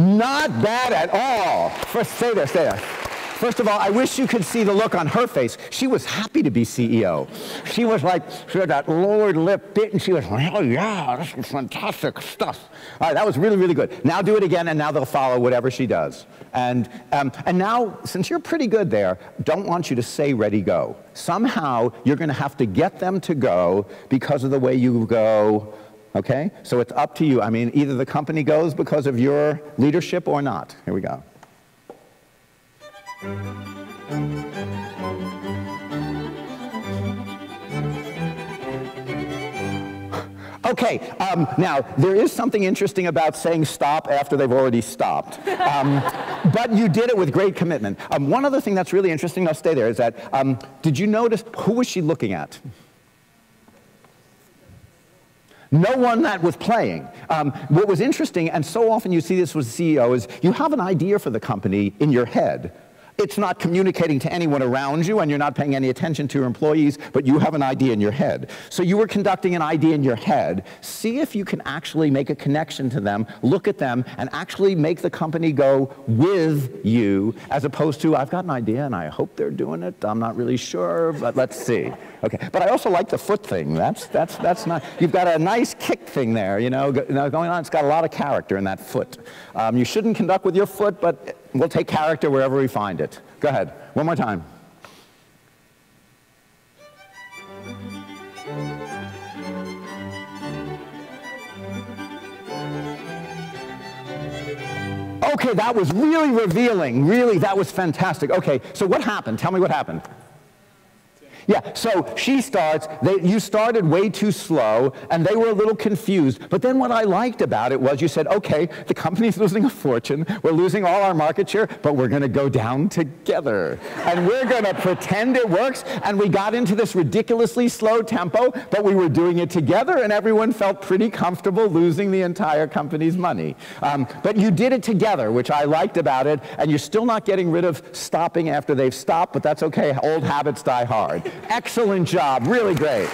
Not bad at all. First, stay there, stay there. First of all, I wish you could see the look on her face. She was happy to be CEO. She was like, she had that lowered lip bit, and she was oh yeah, this is fantastic stuff. All right, that was really, really good. Now do it again, and now they'll follow whatever she does. And, um, and now, since you're pretty good there, don't want you to say ready, go. Somehow, you're going to have to get them to go because of the way you go Okay? So it's up to you. I mean, either the company goes because of your leadership or not. Here we go. Okay, um, now there is something interesting about saying stop after they've already stopped. Um, (laughs) but you did it with great commitment. Um, one other thing that's really interesting, I'll stay there, is that um, did you notice who was she looking at? No one that was playing. Um, what was interesting, and so often you see this with CEOs, you have an idea for the company in your head, it's not communicating to anyone around you and you're not paying any attention to your employees, but you have an idea in your head. So you were conducting an idea in your head. See if you can actually make a connection to them, look at them, and actually make the company go with you as opposed to, I've got an idea and I hope they're doing it. I'm not really sure, but let's see. Okay, but I also like the foot thing. That's, that's, that's not, you've got a nice kick thing there, you know, going on. It's got a lot of character in that foot. Um, you shouldn't conduct with your foot, but We'll take character wherever we find it. Go ahead. One more time. Okay, that was really revealing. Really, that was fantastic. Okay, so what happened? Tell me what happened. Yeah, so she starts, they, you started way too slow, and they were a little confused. But then what I liked about it was you said, okay, the company's (laughs) losing a fortune, we're losing all our market share, but we're going to go down together. and we're going to pretend it works. And we got into this ridiculously slow tempo, but we were doing it together, and everyone felt pretty comfortable losing the entire company's money. Um, but you did it together, which I liked about it, and you're still not getting rid of stopping after they've stopped, but that's okay. Old habits die hard. Excellent job. Really great.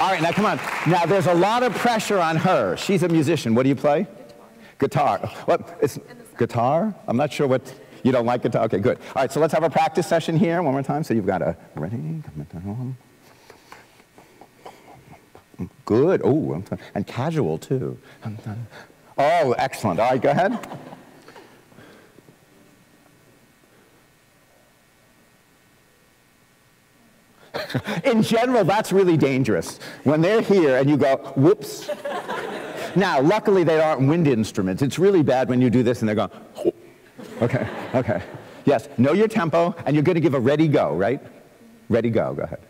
All right, now come on. Now there's a lot of pressure on her. She's a musician. What do you play? Guitar. Guitar. Oh, what? It's guitar? I'm not sure what. You don't like guitar? Okay, good. All right, so let's have a practice session here one more time. So you've got a ready. Good. Oh, and casual too. Oh, excellent. All right, go ahead. In general, that's really dangerous. When they're here and you go, whoops. now, luckily, they aren't wind instruments. It's really bad when you do this and they're going, okay, okay. Yes, know your tempo, and you're going to give a ready go, right? Ready go, go ahead.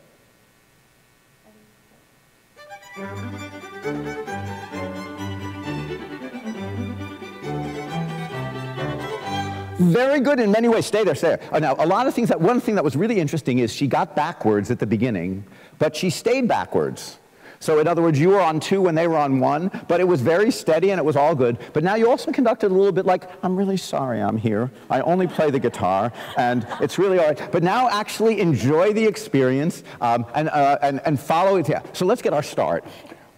Very good in many ways. Stay there, stay there. Now, a lot of things that, one thing that was really interesting is she got backwards at the beginning, but she stayed backwards. So in other words, you were on two when they were on one, but it was very steady and it was all good. But now you also conducted a little bit like, I'm really sorry I'm here. I only play the guitar and it's really all right. But now actually enjoy the experience um, and, uh, and, and follow it. Yeah. So let's get our start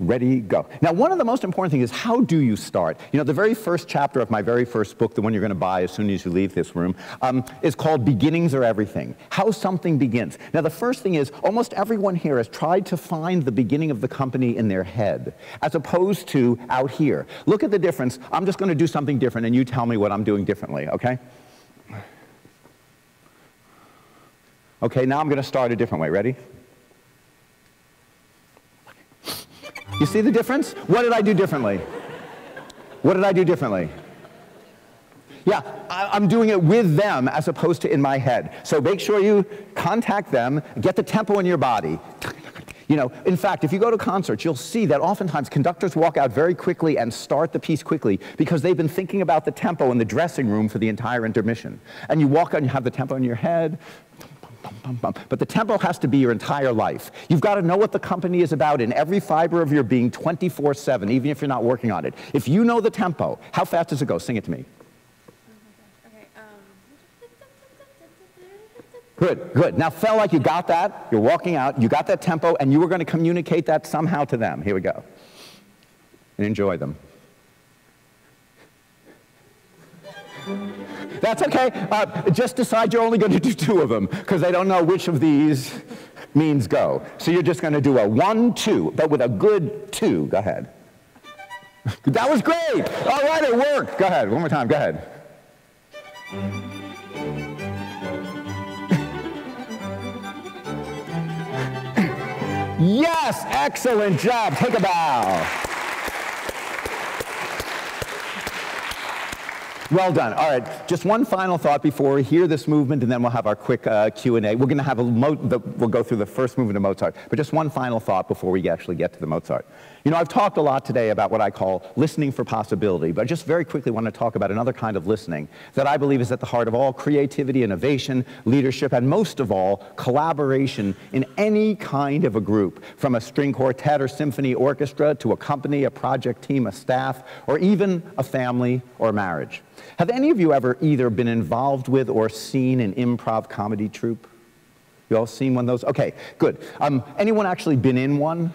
ready, go. Now, one of the most important things is how do you start? You know, the very first chapter of my very first book, the one you're going to buy as soon as you leave this room, um, is called Beginnings Are Everything. How something begins. Now, the first thing is almost everyone here has tried to find the beginning of the company in their head, as opposed to out here. Look at the difference. I'm just going to do something different, and you tell me what I'm doing differently, okay? Okay, now I'm going to start a different way. Ready? You see the difference? What did I do differently? What did I do differently? Yeah, I, am doing it with them as opposed to in my head. So make sure you contact them, get the tempo in your body. You know, in fact, if you go to concerts, you'll see that oftentimes conductors walk out very quickly and start the piece quickly because they've been thinking about the tempo in the dressing room for the entire intermission. And you walk out and you have the tempo in your head, bum, bum. But the tempo has to be your entire life. You've got to know what the company is about in every fiber of your being 24 7, even if you're not working on it. If you know the tempo, how fast does it go? Sing it to me. Good, good. Now, felt like you got that. You're walking out, you got that tempo, and you were going to communicate that somehow to them. Here we go. And enjoy them. That's okay. Uh, just decide you're only going (laughs) to do two of them because they don't know which of these means go. So you're just going to do a one, two, but with a good two. Go ahead. (laughs) that was great. All right, it worked. Go ahead. One more time. Go ahead. (laughs) yes, excellent job. Take a bow. Well done. All right, just one final thought before we hear this movement, and then we'll have our quick uh, Q&A. We're going to have a, the, we'll go through the first movement of Mozart, but just one final thought before we actually get to the Mozart. You know, I've talked a lot today about what I call listening for possibility, but I just very quickly want to talk about another kind of listening that I believe is at the heart of all creativity, innovation, leadership, and most of all, collaboration in any kind of a group, from a string quartet or symphony orchestra to a company, a project team, a staff, or even a family or marriage. Have any of you ever either been involved with or seen an improv comedy troupe? You all seen one of those? Okay, good. Um, anyone actually been in one?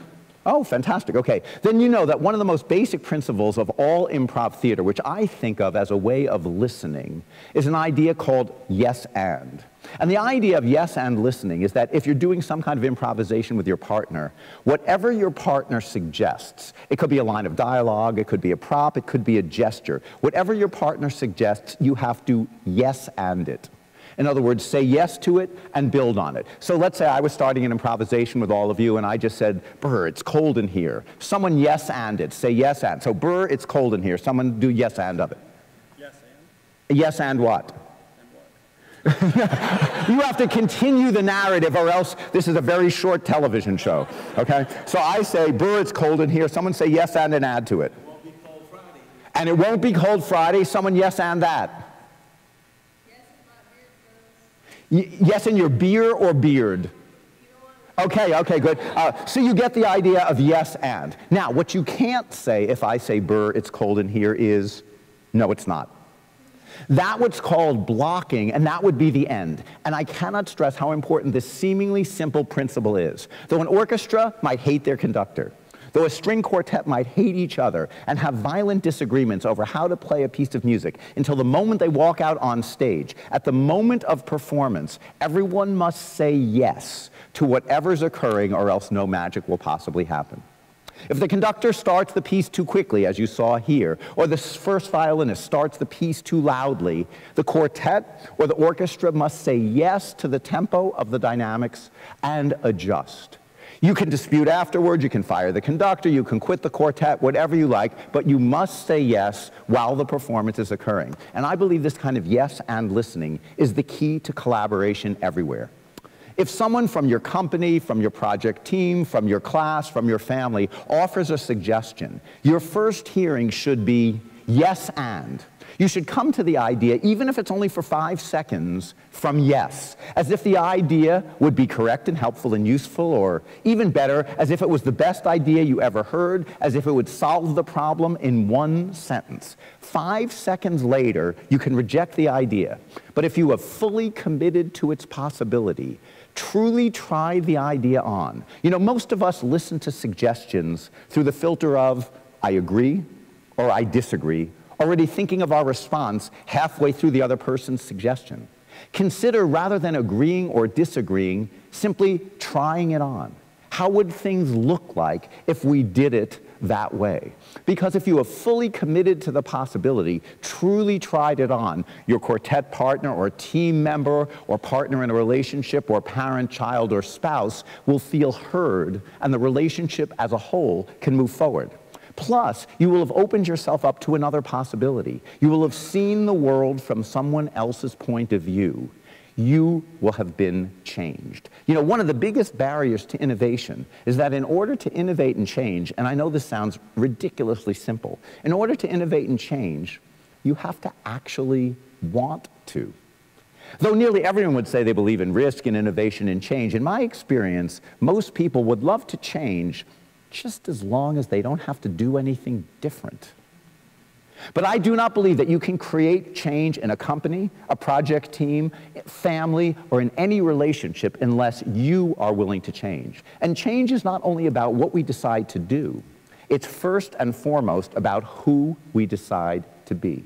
Oh, fantastic. Okay. Then you know that one of the most basic principles of all improv theater, which I think of as a way of listening, is an idea called yes and. And the idea of yes and listening is that if you're doing some kind of improvisation with your partner, whatever your partner suggests, it could be a line of dialogue, it could be a prop, it could be a gesture, whatever your partner suggests, you have to yes and it. In other words, say yes to it and build on it. So let's say I was starting an improvisation with all of you and I just said, Burr, it's cold in here. Someone yes and it. Say yes and. So Burr, it's cold in here. Someone do yes and of it. Yes, and Yes and what? (laughs) you have to continue the narrative, or else this is a very short television show. Okay? So I say, Burr, it's cold in here. Someone say yes and and add to it. It won't be cold Friday. And it won't be cold Friday. Someone yes and that. Yes, in your beer or beard? Okay, okay, good. Uh, so you get the idea of yes and. Now, what you can't say if I say, Burr, it's cold in here is, no, it's not. That what's called blocking, and that would be the end. And I cannot stress how important this seemingly simple principle is. Though an orchestra might hate their conductor, though a string quartet might hate each other and have violent disagreements over how to play a piece of music until the moment they walk out on stage, at the moment of performance, everyone must say yes to whatever's occurring or else no magic will possibly happen. If the conductor starts the piece too quickly, as you saw here, or the first violinist starts the piece too loudly, the quartet or the orchestra must say yes to the tempo of the dynamics and adjust. You can dispute afterwards, you can fire the conductor, you can quit the quartet, whatever you like, but you must say yes while the performance is occurring. And I believe this kind of yes and listening is the key to collaboration everywhere. If someone from your company, from your project team, from your class, from your family offers a suggestion, your first hearing should be yes and. You should come to the idea, even if it's only for five seconds, from yes, as if the idea would be correct and helpful and useful, or even better, as if it was the best idea you ever heard, as if it would solve the problem in one sentence. Five seconds later, you can reject the idea. But if you have fully committed to its possibility, truly try the idea on. You know, most of us listen to suggestions through the filter of, I agree or I disagree, already thinking of our response halfway through the other person's suggestion. Consider, rather than agreeing or disagreeing, simply trying it on. How would things look like if we did it that way. Because if you have fully committed to the possibility, truly tried it on, your quartet partner or team member or partner in a relationship or parent, child, or spouse will feel heard and the relationship as a whole can move forward. Plus, you will have opened yourself up to another possibility. You will have seen the world from someone else's point of view you will have been changed. You know, one of the biggest barriers to innovation is that in order to innovate and change, and I know this sounds ridiculously simple, in order to innovate and change, you have to actually want to. Though nearly everyone would say they believe in risk and innovation and change, in my experience, most people would love to change just as long as they don't have to do anything different. But I do not believe that you can create change in a company, a project team, family, or in any relationship unless you are willing to change. And change is not only about what we decide to do, it's first and foremost about who we decide to be.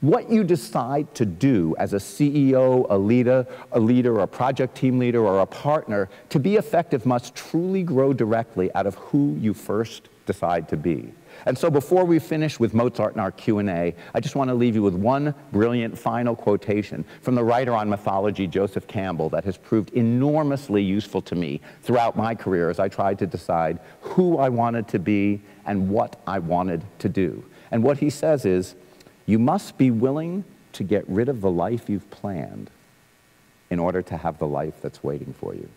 What you decide to do as a CEO, a leader, a leader, a project team leader, or a partner to be effective must truly grow directly out of who you first decide to be. And so before we finish with Mozart in our Q&A, I just want to leave you with one brilliant final quotation from the writer on mythology, Joseph Campbell, that has proved enormously useful to me throughout my career as I tried to decide who I wanted to be and what I wanted to do. And what he says is, you must be willing to get rid of the life you've planned in order to have the life that's waiting for you.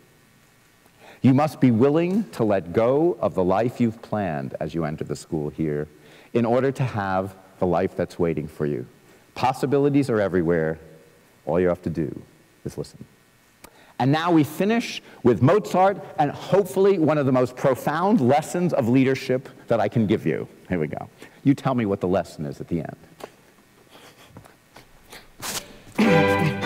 You must be willing to let go of the life you've planned as you enter the school here in order to have the life that's waiting for you. Possibilities are everywhere. All you have to do is listen. And now we finish with Mozart and hopefully one of the most profound lessons of leadership that I can give you. Here we go. You tell me what the lesson is at the end. Thank (clears throat) you.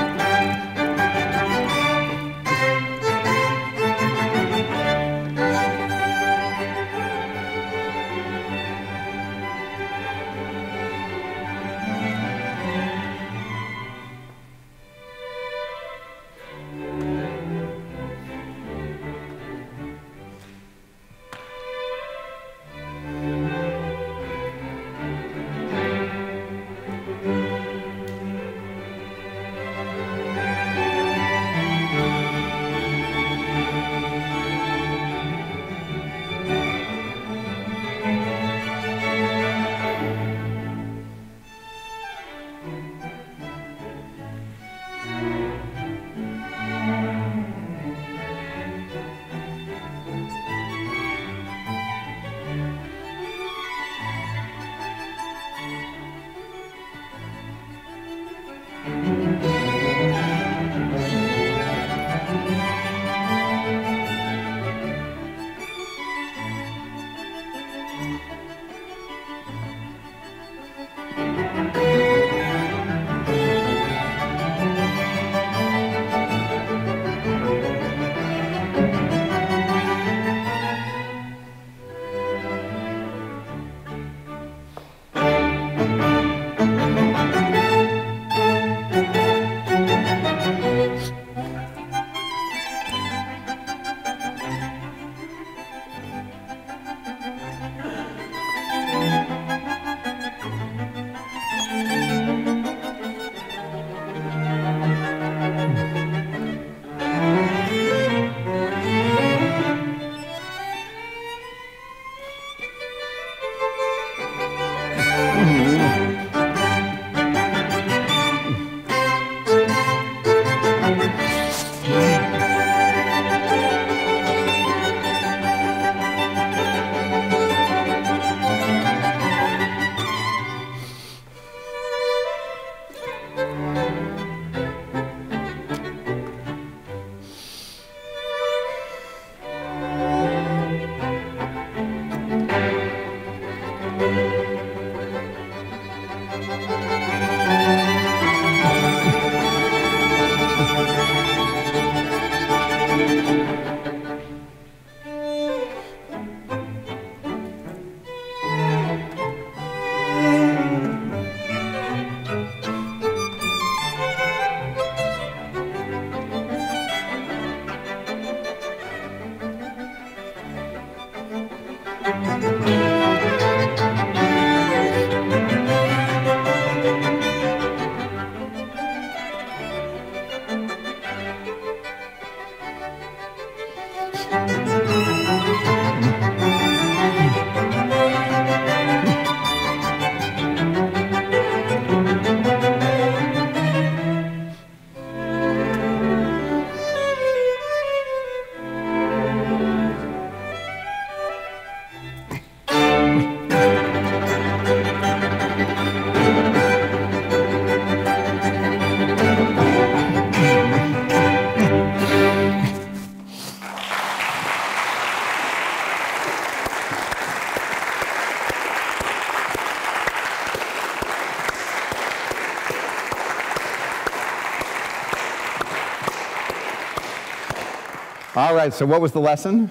Right, so what was the lesson?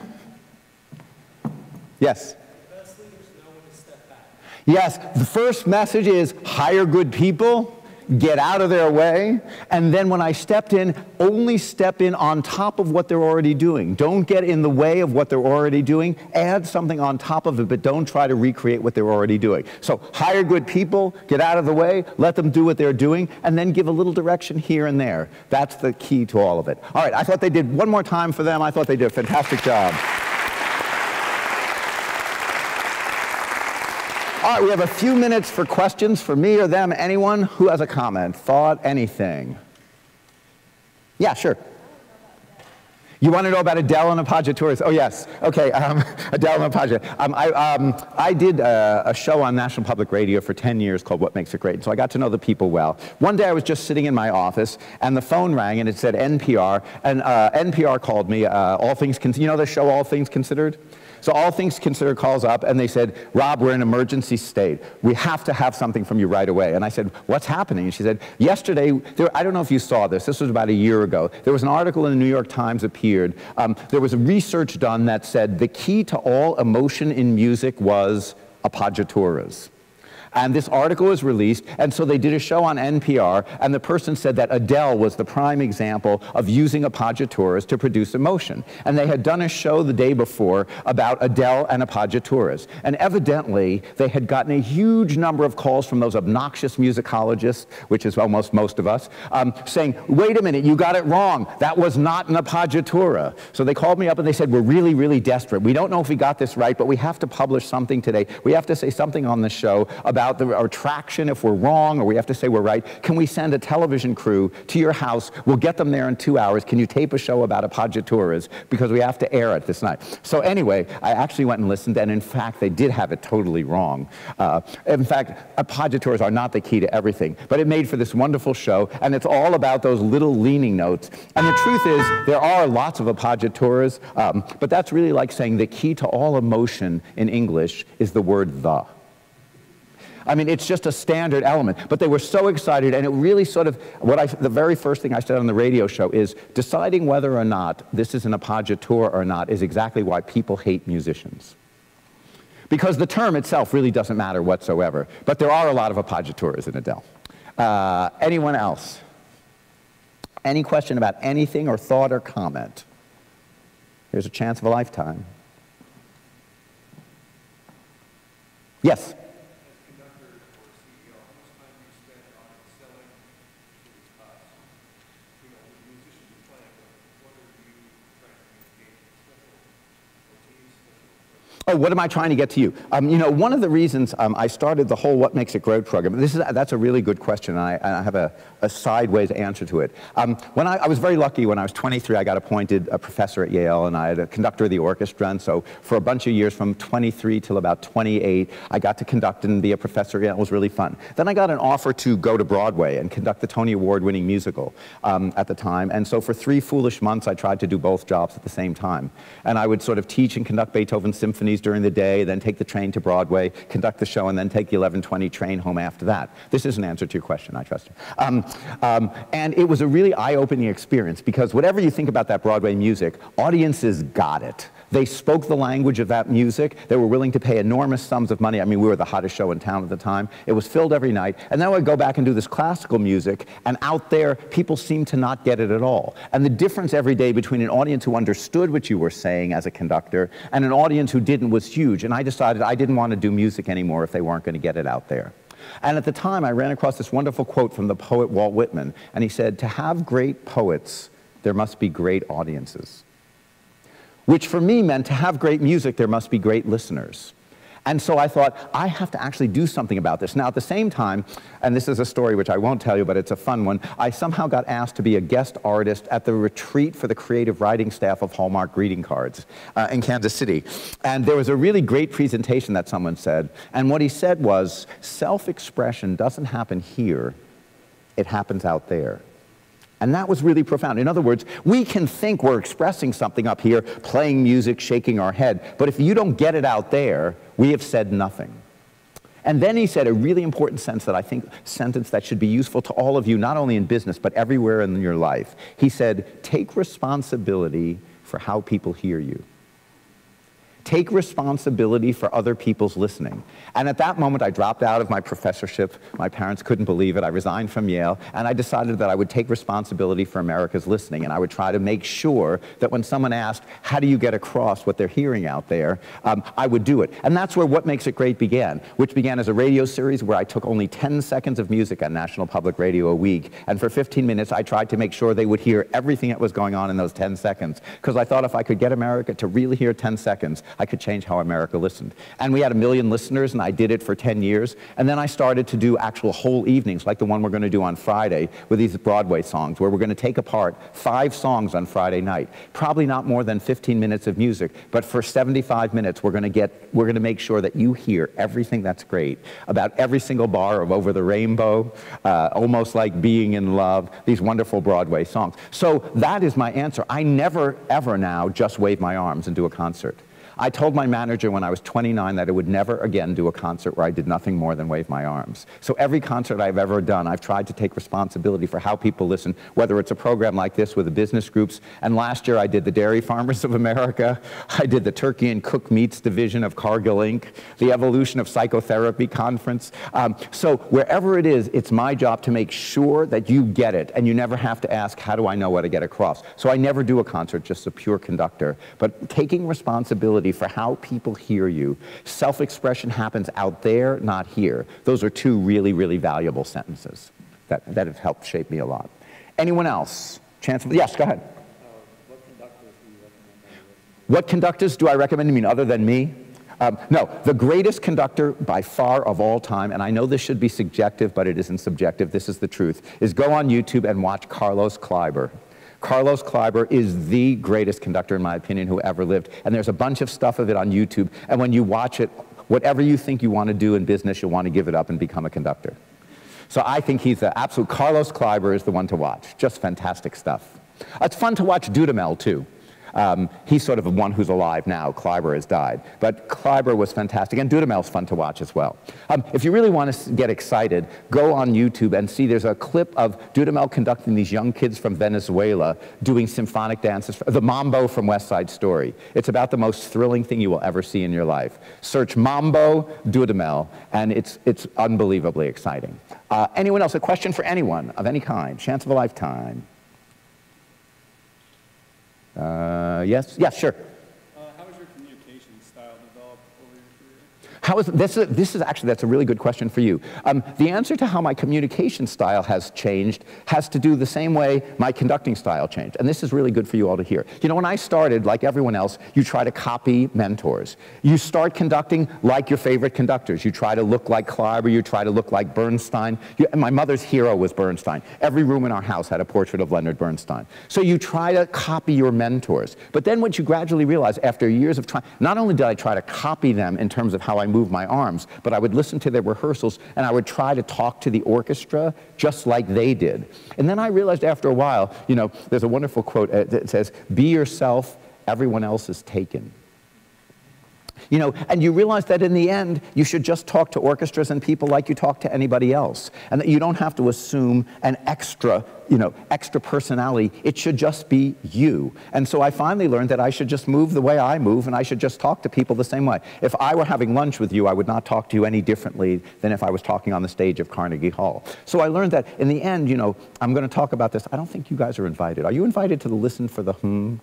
Yes. Yes, the first message is hire good people, get out of their way, and then when I stepped in, only step in on top of what they're already doing. Don't get in the way of what they're already doing. Add something on top of it, but don't try to recreate what they're already doing. So hire good people, get out of the way, let them do what they're doing, and then give a little direction here and there. That's the key to all of it. All right, I thought they did one more time for them. I thought they did a fantastic job. All right, we have a few minutes for questions for me or them. Anyone who has a comment, thought, anything? Yeah, sure. You want to know about Adele and Appoggiaturas? Oh, yes. Okay, um, (laughs) Adele and Appoggiaturas. Um, I, um, I did a, a, show on National Public Radio for 10 years called What Makes It Great, and so I got to know the people well. One day I was just sitting in my office, and the phone rang, and it said NPR, and uh, NPR called me, uh, All Things Considered. You know the show All Things Considered? So All Things Considered calls up and they said, Rob, we're in emergency state. We have to have something from you right away. And I said, what's happening? And she said, yesterday, there, I don't know if you saw this, this was about a year ago. There was an article in the New York Times appeared. Um, there was a research done that said the key to all emotion in music was appoggiaturas. And this article was released, and so they did a show on NPR, and the person said that Adele was the prime example of using appoggiaturas to produce emotion. And they had done a show the day before about Adele and appoggiaturas. And evidently, they had gotten a huge number of calls from those obnoxious musicologists, which is almost most of us, um, saying, wait a minute, you got it wrong. That was not an appoggiatura. So they called me up and they said, we're really, really desperate. We don't know if we got this right, but we have to publish something today. We have to say something on the show about about the attraction if we're wrong or we have to say we're right, can we send a television crew to your house? We'll get them there in two hours. Can you tape a show about appoggiaturas? Because we have to air it this night. So anyway, I actually went and listened, and in fact, they did have it totally wrong. Uh, in fact, appoggiaturas are not the key to everything, but it made for this wonderful show, and it's all about those little leaning notes. And the truth is, there are lots of appoggiaturas, um, but that's really like saying the key to all emotion in English is the word the. I mean, it's just a standard element. But they were so excited, and it really sort of, what I, the very first thing I said on the radio show is deciding whether or not this is an appoggiatura or not is exactly why people hate musicians. Because the term itself really doesn't matter whatsoever. But there are a lot of appoggiaturas in Adele. Uh, anyone else? Any question about anything or thought or comment? Here's a chance of a lifetime. Yes? Oh, what am I trying to get to you? Um, you know, one of the reasons um, I started the whole What Makes It Great program, this is, that's a really good question, and I, and I have a, a, sideways answer to it. Um, when I, I, was very lucky when I was 23, I got appointed a professor at Yale, and I had a conductor of the orchestra, and so for a bunch of years, from 23 till about 28, I got to conduct and be a professor. It was really fun. Then I got an offer to go to Broadway and conduct the Tony Award-winning musical um, at the time, and so for three foolish months, I tried to do both jobs at the same time. And I would sort of teach and conduct Beethoven symphonies during the day, then take the train to Broadway, conduct the show, and then take the 1120 train home after that. This is an answer to your question, I trust you. Um, um, and it was a really eye-opening experience because whatever you think about that Broadway music, audiences got it. They spoke the language of that music. They were willing to pay enormous sums of money. I mean, we were the hottest show in town at the time. It was filled every night. And then I would go back and do this classical music, and out there, people seemed to not get it at all. And the difference every day between an audience who understood what you were saying as a conductor and an audience who didn't was huge. And I decided I didn't want to do music anymore if they weren't going to get it out there. And at the time, I ran across this wonderful quote from the poet Walt Whitman, and he said, To have great poets, there must be great audiences which for me meant to have great music, there must be great listeners. And so I thought, I have to actually do something about this. Now, at the same time, and this is a story which I won't tell you, but it's a fun one, I somehow got asked to be a guest artist at the retreat for the creative writing staff of Hallmark greeting cards uh, in Kansas City. And there was a really great presentation that someone said. And what he said was, self expression doesn't happen here, it happens out there. And that was really profound. In other words, we can think we're expressing something up here, playing music, shaking our head, but if you don't get it out there, we have said nothing. And then he said a really important sentence that I think sentence that should be useful to all of you, not only in business, but everywhere in your life. He said, take responsibility for how people hear you. Take responsibility for other people's listening. And at that moment, I dropped out of my professorship. My parents couldn't believe it. I resigned from Yale, and I decided that I would take responsibility for America's listening, and I would try to make sure that when someone asked, how do you get across what they're hearing out there, um, I would do it. And that's where What Makes It Great began, which began as a radio series where I took only 10 seconds of music on National Public Radio a week, and for 15 minutes, I tried to make sure they would hear everything that was going on in those 10 seconds, because I thought if I could get America to really hear 10 seconds, I could change how America listened. And we had a million listeners, and I did it for 10 years. And then I started to do actual whole evenings, like the one we're going to do on Friday with these Broadway songs, where we're going to take apart five songs on Friday night. Probably not more than 15 minutes of music, but for 75 minutes, we're going to get, we're going to make sure that you hear everything that's great about every single bar of Over the Rainbow, uh, almost like Being in Love, these wonderful Broadway songs. So that is my answer. I never, ever now just wave my arms and do a concert. I told my manager when I was 29 that I would never again do a concert where I did nothing more than wave my arms. So every concert I've ever done, I've tried to take responsibility for how people listen, whether it's a program like this with the business groups. And last year I did the Dairy Farmers of America. (laughs) I did the Turkey and Cook Meats division of Cargill Inc., the Evolution of Psychotherapy Conference. Um, so wherever it is, it's my job to make sure that you get it and you never have to ask, how do I know what to get across? So I never do a concert just a pure conductor, but taking responsibility for how people hear you. Self-expression happens out there, not here. Those are two really, really valuable sentences that, that have helped shape me a lot. Anyone else? Chance yes, go ahead. What, conductors what conductors do I recommend? You mean other than me? Um, no, the greatest conductor by far of all time, and I know this should be subjective, but it isn't subjective, this is the truth, is go on YouTube and watch Carlos Kleiber. Carlos Kleiber is the greatest conductor, in my opinion, who ever lived. And there's a bunch of stuff of it on YouTube. And when you watch it, whatever you think you want to do in business, you'll want to give it up and become a conductor. So I think he's the absolute, Carlos Kleiber is the one to watch. Just fantastic stuff. It's fun to watch Dudamel, too. Um, he's sort of one who's alive now. Kleiber has died. But Kleiber was fantastic, and Dudamel's fun to watch as well. Um, if you really want to get excited, go on YouTube and see there's a clip of Dudamel conducting these young kids from Venezuela doing symphonic dances, the Mambo from West Side Story. It's about the most thrilling thing you will ever see in your life. Search Mambo Dudamel, and it's, it's unbelievably exciting. Uh, anyone else? A question for anyone of any kind? Chance of a lifetime. Uh, yes? Yes, sure. Uh, how has your communication style developed over your career? How is, this, is, this is actually, that's a really good question for you. Um, the answer to how my communication style has changed has to do the same way my conducting style changed. And this is really good for you all to hear. You know, when I started, like everyone else, you try to copy mentors. You start conducting like your favorite conductors. You try to look like Kleiber, you try to look like Bernstein. You, my mother's hero was Bernstein. Every room in our house had a portrait of Leonard Bernstein. So you try to copy your mentors. But then what you gradually realize after years of trying, not only did I try to copy them in terms of how I move my arms, but I would listen to their rehearsals and I would try to talk to the orchestra just like they did. And then I realized after a while, you know, there's a wonderful quote uh, that says, be yourself, everyone else is taken. You know, and you realize that in the end, you should just talk to orchestras and people like you talk to anybody else. And that you don't have to assume an extra, you know, extra personality. It should just be you. And so I finally learned that I should just move the way I move and I should just talk to people the same way. If I were having lunch with you, I would not talk to you any differently than if I was talking on the stage of Carnegie Hall. So I learned that in the end, you know, I'm going to talk about this. I don't think you guys are invited. Are you invited to the Listen for the Hmm?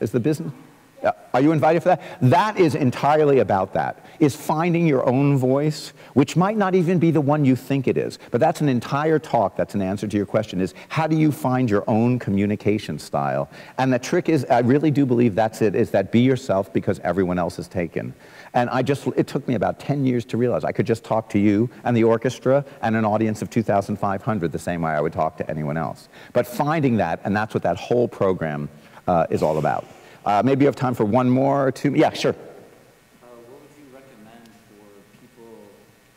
Is the business? Are you invited for that? That is entirely about that, is finding your own voice, which might not even be the one you think it is. But that's an entire talk, that's an answer to your question, is how do you find your own communication style? And the trick is, I really do believe that's it, is that be yourself because everyone else is taken. And I just, it took me about 10 years to realize I could just talk to you and the orchestra and an audience of 2,500 the same way I would talk to anyone else. But finding that, and that's what that whole program uh, is all about. Uh, maybe you have time for one more or two. Yeah, sure. Uh, what would you recommend for people,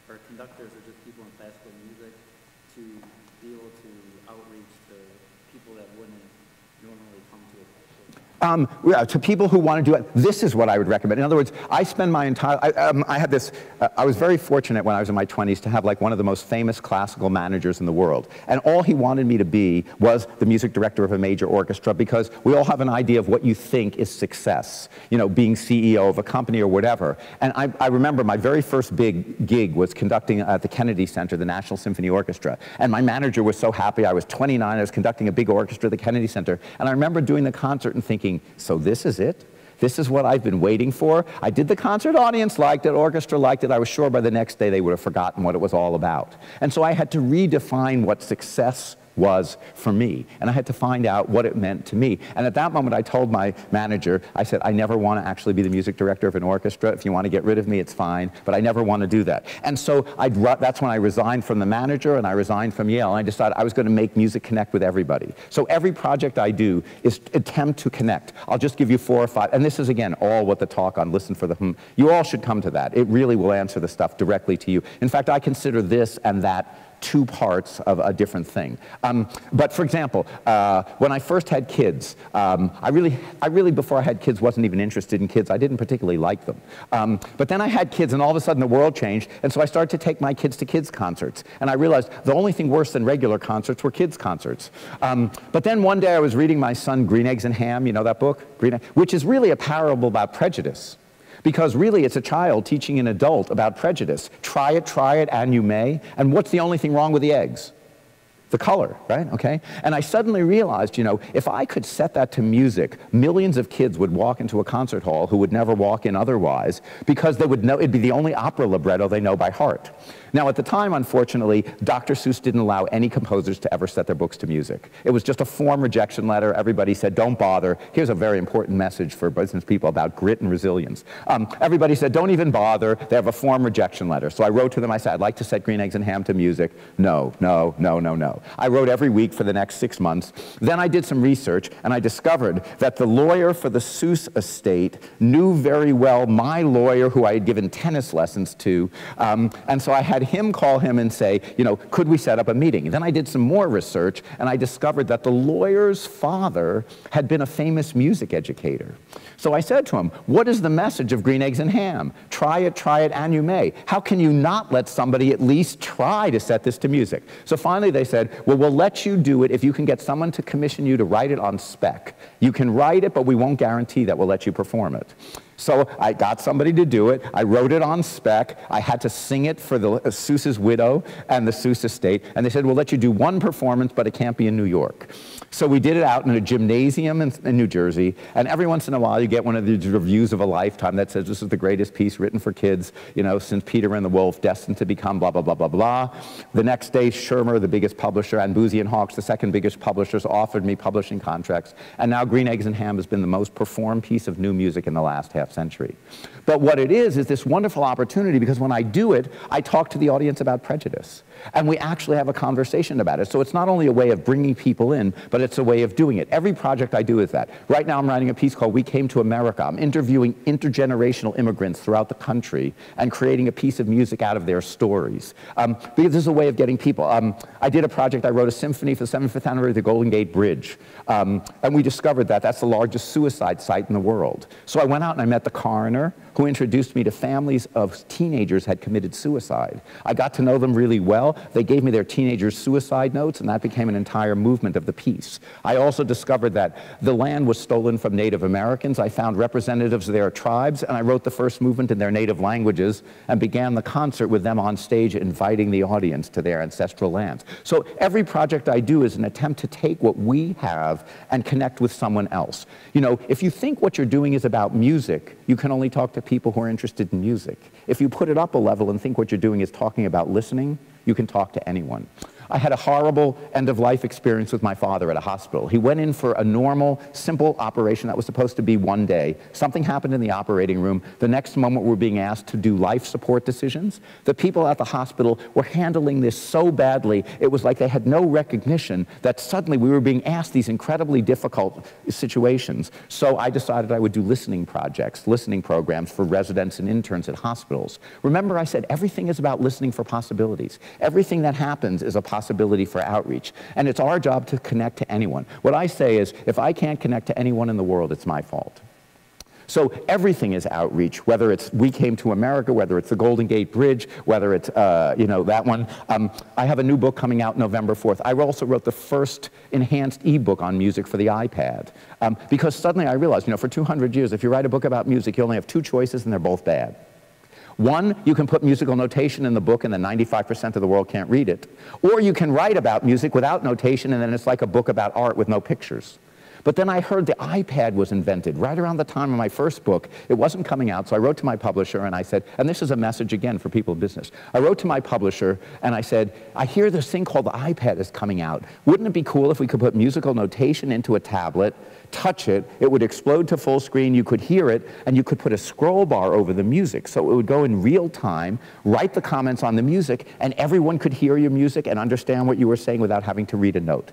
or conductors, or just people in classical music, to be able to outreach to people that wouldn't normally come to a festival? Um, to people who want to do it, this is what I would recommend. In other words, I spend my entire, I, um, I had this, uh, I was very fortunate when I was in my 20s to have like one of the most famous classical managers in the world. And all he wanted me to be was the music director of a major orchestra because we all have an idea of what you think is success, you know, being CEO of a company or whatever. And I, I remember my very first big gig was conducting at the Kennedy Center, the National Symphony Orchestra. And my manager was so happy. I was 29, I was conducting a big orchestra at the Kennedy Center. And I remember doing the concert and thinking, so this is it? This is what I've been waiting for. I did the concert, audience liked it, orchestra liked it. I was sure by the next day they would have forgotten what it was all about. And so I had to redefine what success was for me. And I had to find out what it meant to me. And at that moment, I told my manager, I said, I never want to actually be the music director of an orchestra. If you want to get rid of me, it's fine, but I never want to do that. And so I'd, that's when I resigned from the manager and I resigned from Yale. And I decided I was going to make music connect with everybody. So every project I do is attempt to connect. I'll just give you four or five. And this is, again, all what the talk on Listen for the Hmm. You all should come to that. It really will answer the stuff directly to you. In fact, I consider this and that two parts of a different thing. Um, but for example, uh, when I first had kids, um, I really, I really, before I had kids, wasn't even interested in kids. I didn't particularly like them. Um, but then I had kids, and all of a sudden the world changed, and so I started to take my kids to kids concerts. And I realized the only thing worse than regular concerts were kids concerts. Um, but then one day I was reading my son Green Eggs and Ham, you know that book, Green, which is really a parable about prejudice. Because really, it's a child teaching an adult about prejudice. Try it, try it, and you may. And what's the only thing wrong with the eggs? the color, right? Okay? And I suddenly realized, you know, if I could set that to music, millions of kids would walk into a concert hall who would never walk in otherwise because they would know it'd be the only opera libretto they know by heart. Now, at the time, unfortunately, Dr. Seuss didn't allow any composers to ever set their books to music. It was just a form rejection letter. Everybody said, don't bother. Here's a very important message for business people about grit and resilience. Um, everybody said, don't even bother. They have a form rejection letter. So I wrote to them, I said, I'd like to set Green Eggs and Ham to music. No, no, no, no, no. I wrote every week for the next six months. Then I did some research, and I discovered that the lawyer for the Seuss estate knew very well my lawyer who I had given tennis lessons to. Um, and so I had him call him and say, you know, could we set up a meeting? And then I did some more research, and I discovered that the lawyer's father had been a famous music educator. So I said to him, what is the message of green eggs and ham? Try it, try it, and you may. How can you not let somebody at least try to set this to music? So finally they said, well, we'll let you do it if you can get someone to commission you to write it on spec. You can write it, but we won't guarantee that we'll let you perform it. So I got somebody to do it. I wrote it on spec. I had to sing it for the uh, Seuss's widow and the Seuss estate. And they said, we'll let you do one performance, but it can't be in New York. So we did it out in a gymnasium in, in, New Jersey, and every once in a while you get one of these reviews of a lifetime that says this is the greatest piece written for kids, you know, since Peter and the Wolf, destined to become blah, blah, blah, blah, blah. The next day, Schirmer, the biggest publisher, and Boosey and Hawkes, the second biggest publishers, offered me publishing contracts, and now Green Eggs and Ham has been the most performed piece of new music in the last half century. But what it is, is this wonderful opportunity because when I do it, I talk to the audience about prejudice. And we actually have a conversation about it. So it's not only a way of bringing people in, but it's a way of doing it. Every project I do is that. Right now I'm writing a piece called We Came to America. I'm interviewing intergenerational immigrants throughout the country and creating a piece of music out of their stories. Um, because this is a way of getting people. Um, I did a project, I wrote a symphony for the 75th anniversary of the Golden Gate Bridge. Um, and we discovered that that's the largest suicide site in the world. So I went out and I met the coroner, who introduced me to families of teenagers had committed suicide. I got to know them really well. They gave me their teenagers' suicide notes, and that became an entire movement of the piece. I also discovered that the land was stolen from Native Americans. I found representatives of their tribes, and I wrote the first movement in their native languages and began the concert with them on stage, inviting the audience to their ancestral lands. So every project I do is an attempt to take what we have and connect with someone else. You know, if you think what you're doing is about music, you can only talk to people who are interested in music. If you put it up a level and think what you're doing is talking about listening, you can talk to anyone. I had a horrible end-of-life experience with my father at a hospital. He went in for a normal, simple operation that was supposed to be one day. Something happened in the operating room. The next moment, we we're being asked to do life support decisions. The people at the hospital were handling this so badly, it was like they had no recognition that suddenly we were being asked these incredibly difficult situations. So I decided I would do listening projects, listening programs for residents and interns at hospitals. Remember, I said everything is about listening for possibilities. Everything that happens is a possibility possibility for outreach. And it's our job to connect to anyone. What I say is, if I can't connect to anyone in the world, it's my fault. So everything is outreach, whether it's We Came to America, whether it's the Golden Gate Bridge, whether it's, uh, you know, that one. Um, I have a new book coming out November 4th. I also wrote the first enhanced ebook on music for the iPad. Um, because suddenly I realized, you know, for 200 years, if you write a book about music, you only have two choices and they're both bad. One, you can put musical notation in the book and then 95% of the world can't read it. Or you can write about music without notation and then it's like a book about art with no pictures. But then I heard the iPad was invented right around the time of my first book. It wasn't coming out, so I wrote to my publisher and I said, and this is a message again for people in business. I wrote to my publisher and I said, I hear this thing called the iPad is coming out. Wouldn't it be cool if we could put musical notation into a tablet touch it, it would explode to full screen, you could hear it, and you could put a scroll bar over the music. So it would go in real time, write the comments on the music, and everyone could hear your music and understand what you were saying without having to read a note.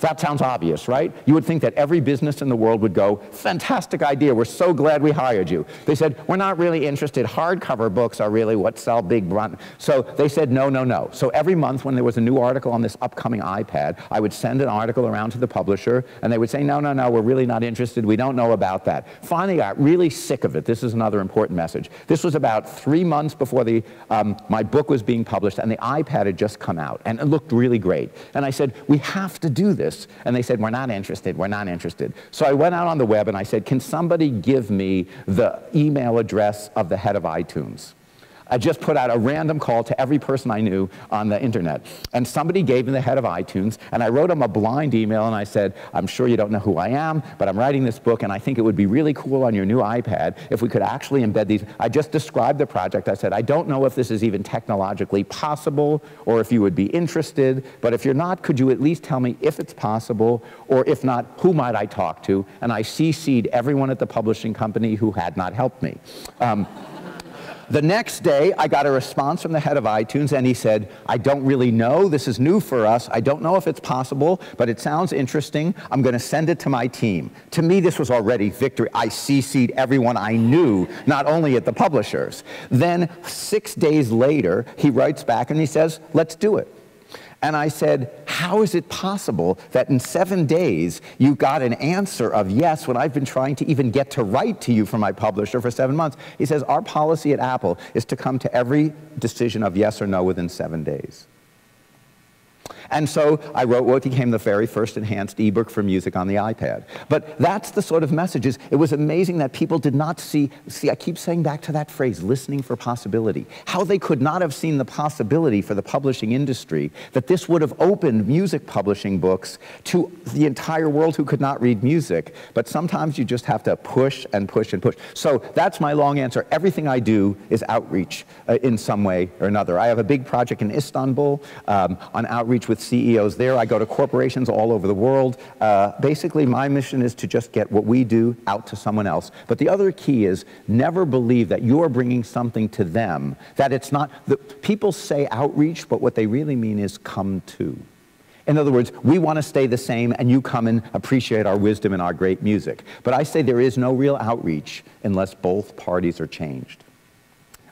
That sounds obvious, right? You would think that every business in the world would go, fantastic idea, we're so glad we hired you. They said, we're not really interested. Hardcover books are really what sell big brunt. So they said, no, no, no. So every month when there was a new article on this upcoming iPad, I would send an article around to the publisher, and they would say, no, no, no, we're really not interested. We don't know about that. Finally, I got really sick of it. This is another important message. This was about three months before the, um, my book was being published, and the iPad had just come out, and it looked really great. And I said, we have to do this this? And they said, we're not interested, we're not interested. So I went out on the web and I said, can somebody give me the email address of the head of iTunes? I just put out a random call to every person I knew on the internet. And somebody gave me the head of iTunes, and I wrote him a blind email, and I said, I'm sure you don't know who I am, but I'm writing this book, and I think it would be really cool on your new iPad if we could actually embed these. I just described the project. I said, I don't know if this is even technologically possible or if you would be interested, but if you're not, could you at least tell me if it's possible, or if not, who might I talk to? And I CC'd everyone at the publishing company who had not helped me. Um, the next day, I got a response from the head of iTunes, and he said, I don't really know. This is new for us. I don't know if it's possible, but it sounds interesting. I'm going to send it to my team. To me, this was already victory. I CC'd everyone I knew, not only at the publishers. Then, six days later, he writes back and he says, Let's do it. And I said, How is it possible that in seven days you got an answer of yes when I've been trying to even get to write to you from my publisher for seven months? He says, Our policy at Apple is to come to every decision of yes or no within seven days. And so I wrote what became the very first enhanced ebook for music on the iPad. But that's the sort of messages. It was amazing that people did not see, see, I keep saying back to that phrase, listening for possibility. How they could not have seen the possibility for the publishing industry that this would have opened music publishing books to the entire world who could not read music. But sometimes you just have to push and push and push. So that's my long answer. Everything I do is outreach uh, in some way or another. I have a big project in Istanbul um, on outreach with with CEOs there. I go to corporations all over the world. Uh, basically, my mission is to just get what we do out to someone else. But the other key is never believe that you're bringing something to them, that it's not, the, people say outreach, but what they really mean is come to. In other words, we want to stay the same and you come and appreciate our wisdom and our great music. But I say there is no real outreach unless both parties are changed.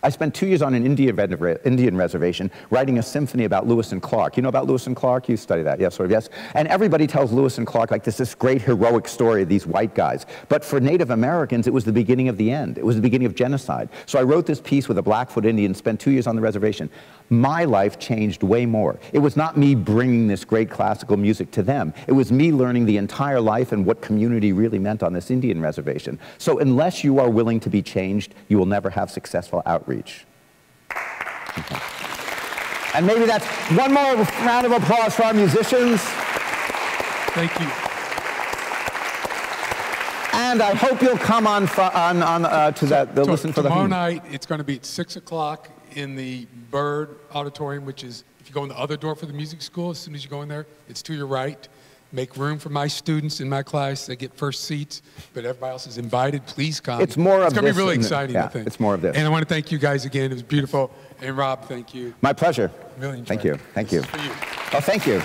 I spent two years on an Indian, reservation writing a symphony about Lewis and Clark. You know about Lewis and Clark? You study that, yes, sort of, yes. And everybody tells Lewis and Clark like this, this great heroic story of these white guys. But for Native Americans, it was the beginning of the end. It was the beginning of genocide. So I wrote this piece with a Blackfoot Indian, spent two years on the reservation. My life changed way more. It was not me bringing this great classical music to them. It was me learning the entire life and what community really meant on this Indian reservation. So unless you are willing to be changed, you will never have successful outreach. Okay. And maybe that's one more round of applause for our musicians. Thank you. And I hope you'll come on, on, on uh, to that, listen for the Tomorrow night, it's going to be at 6 o'clock in the Byrd Auditorium, which is, if you go in the other door for the music school, as soon as you go in there, it's to your right. Make room for my students in my class. They get first seats, but everybody else is invited. Please come. It's more it's of going to this be really exciting, yeah, I think. it's more of this. And I want to thank you guys again. It was beautiful. And Rob, thank you. My pleasure. Really enjoyed Thank you. it. Thank you. you. Oh, thank you.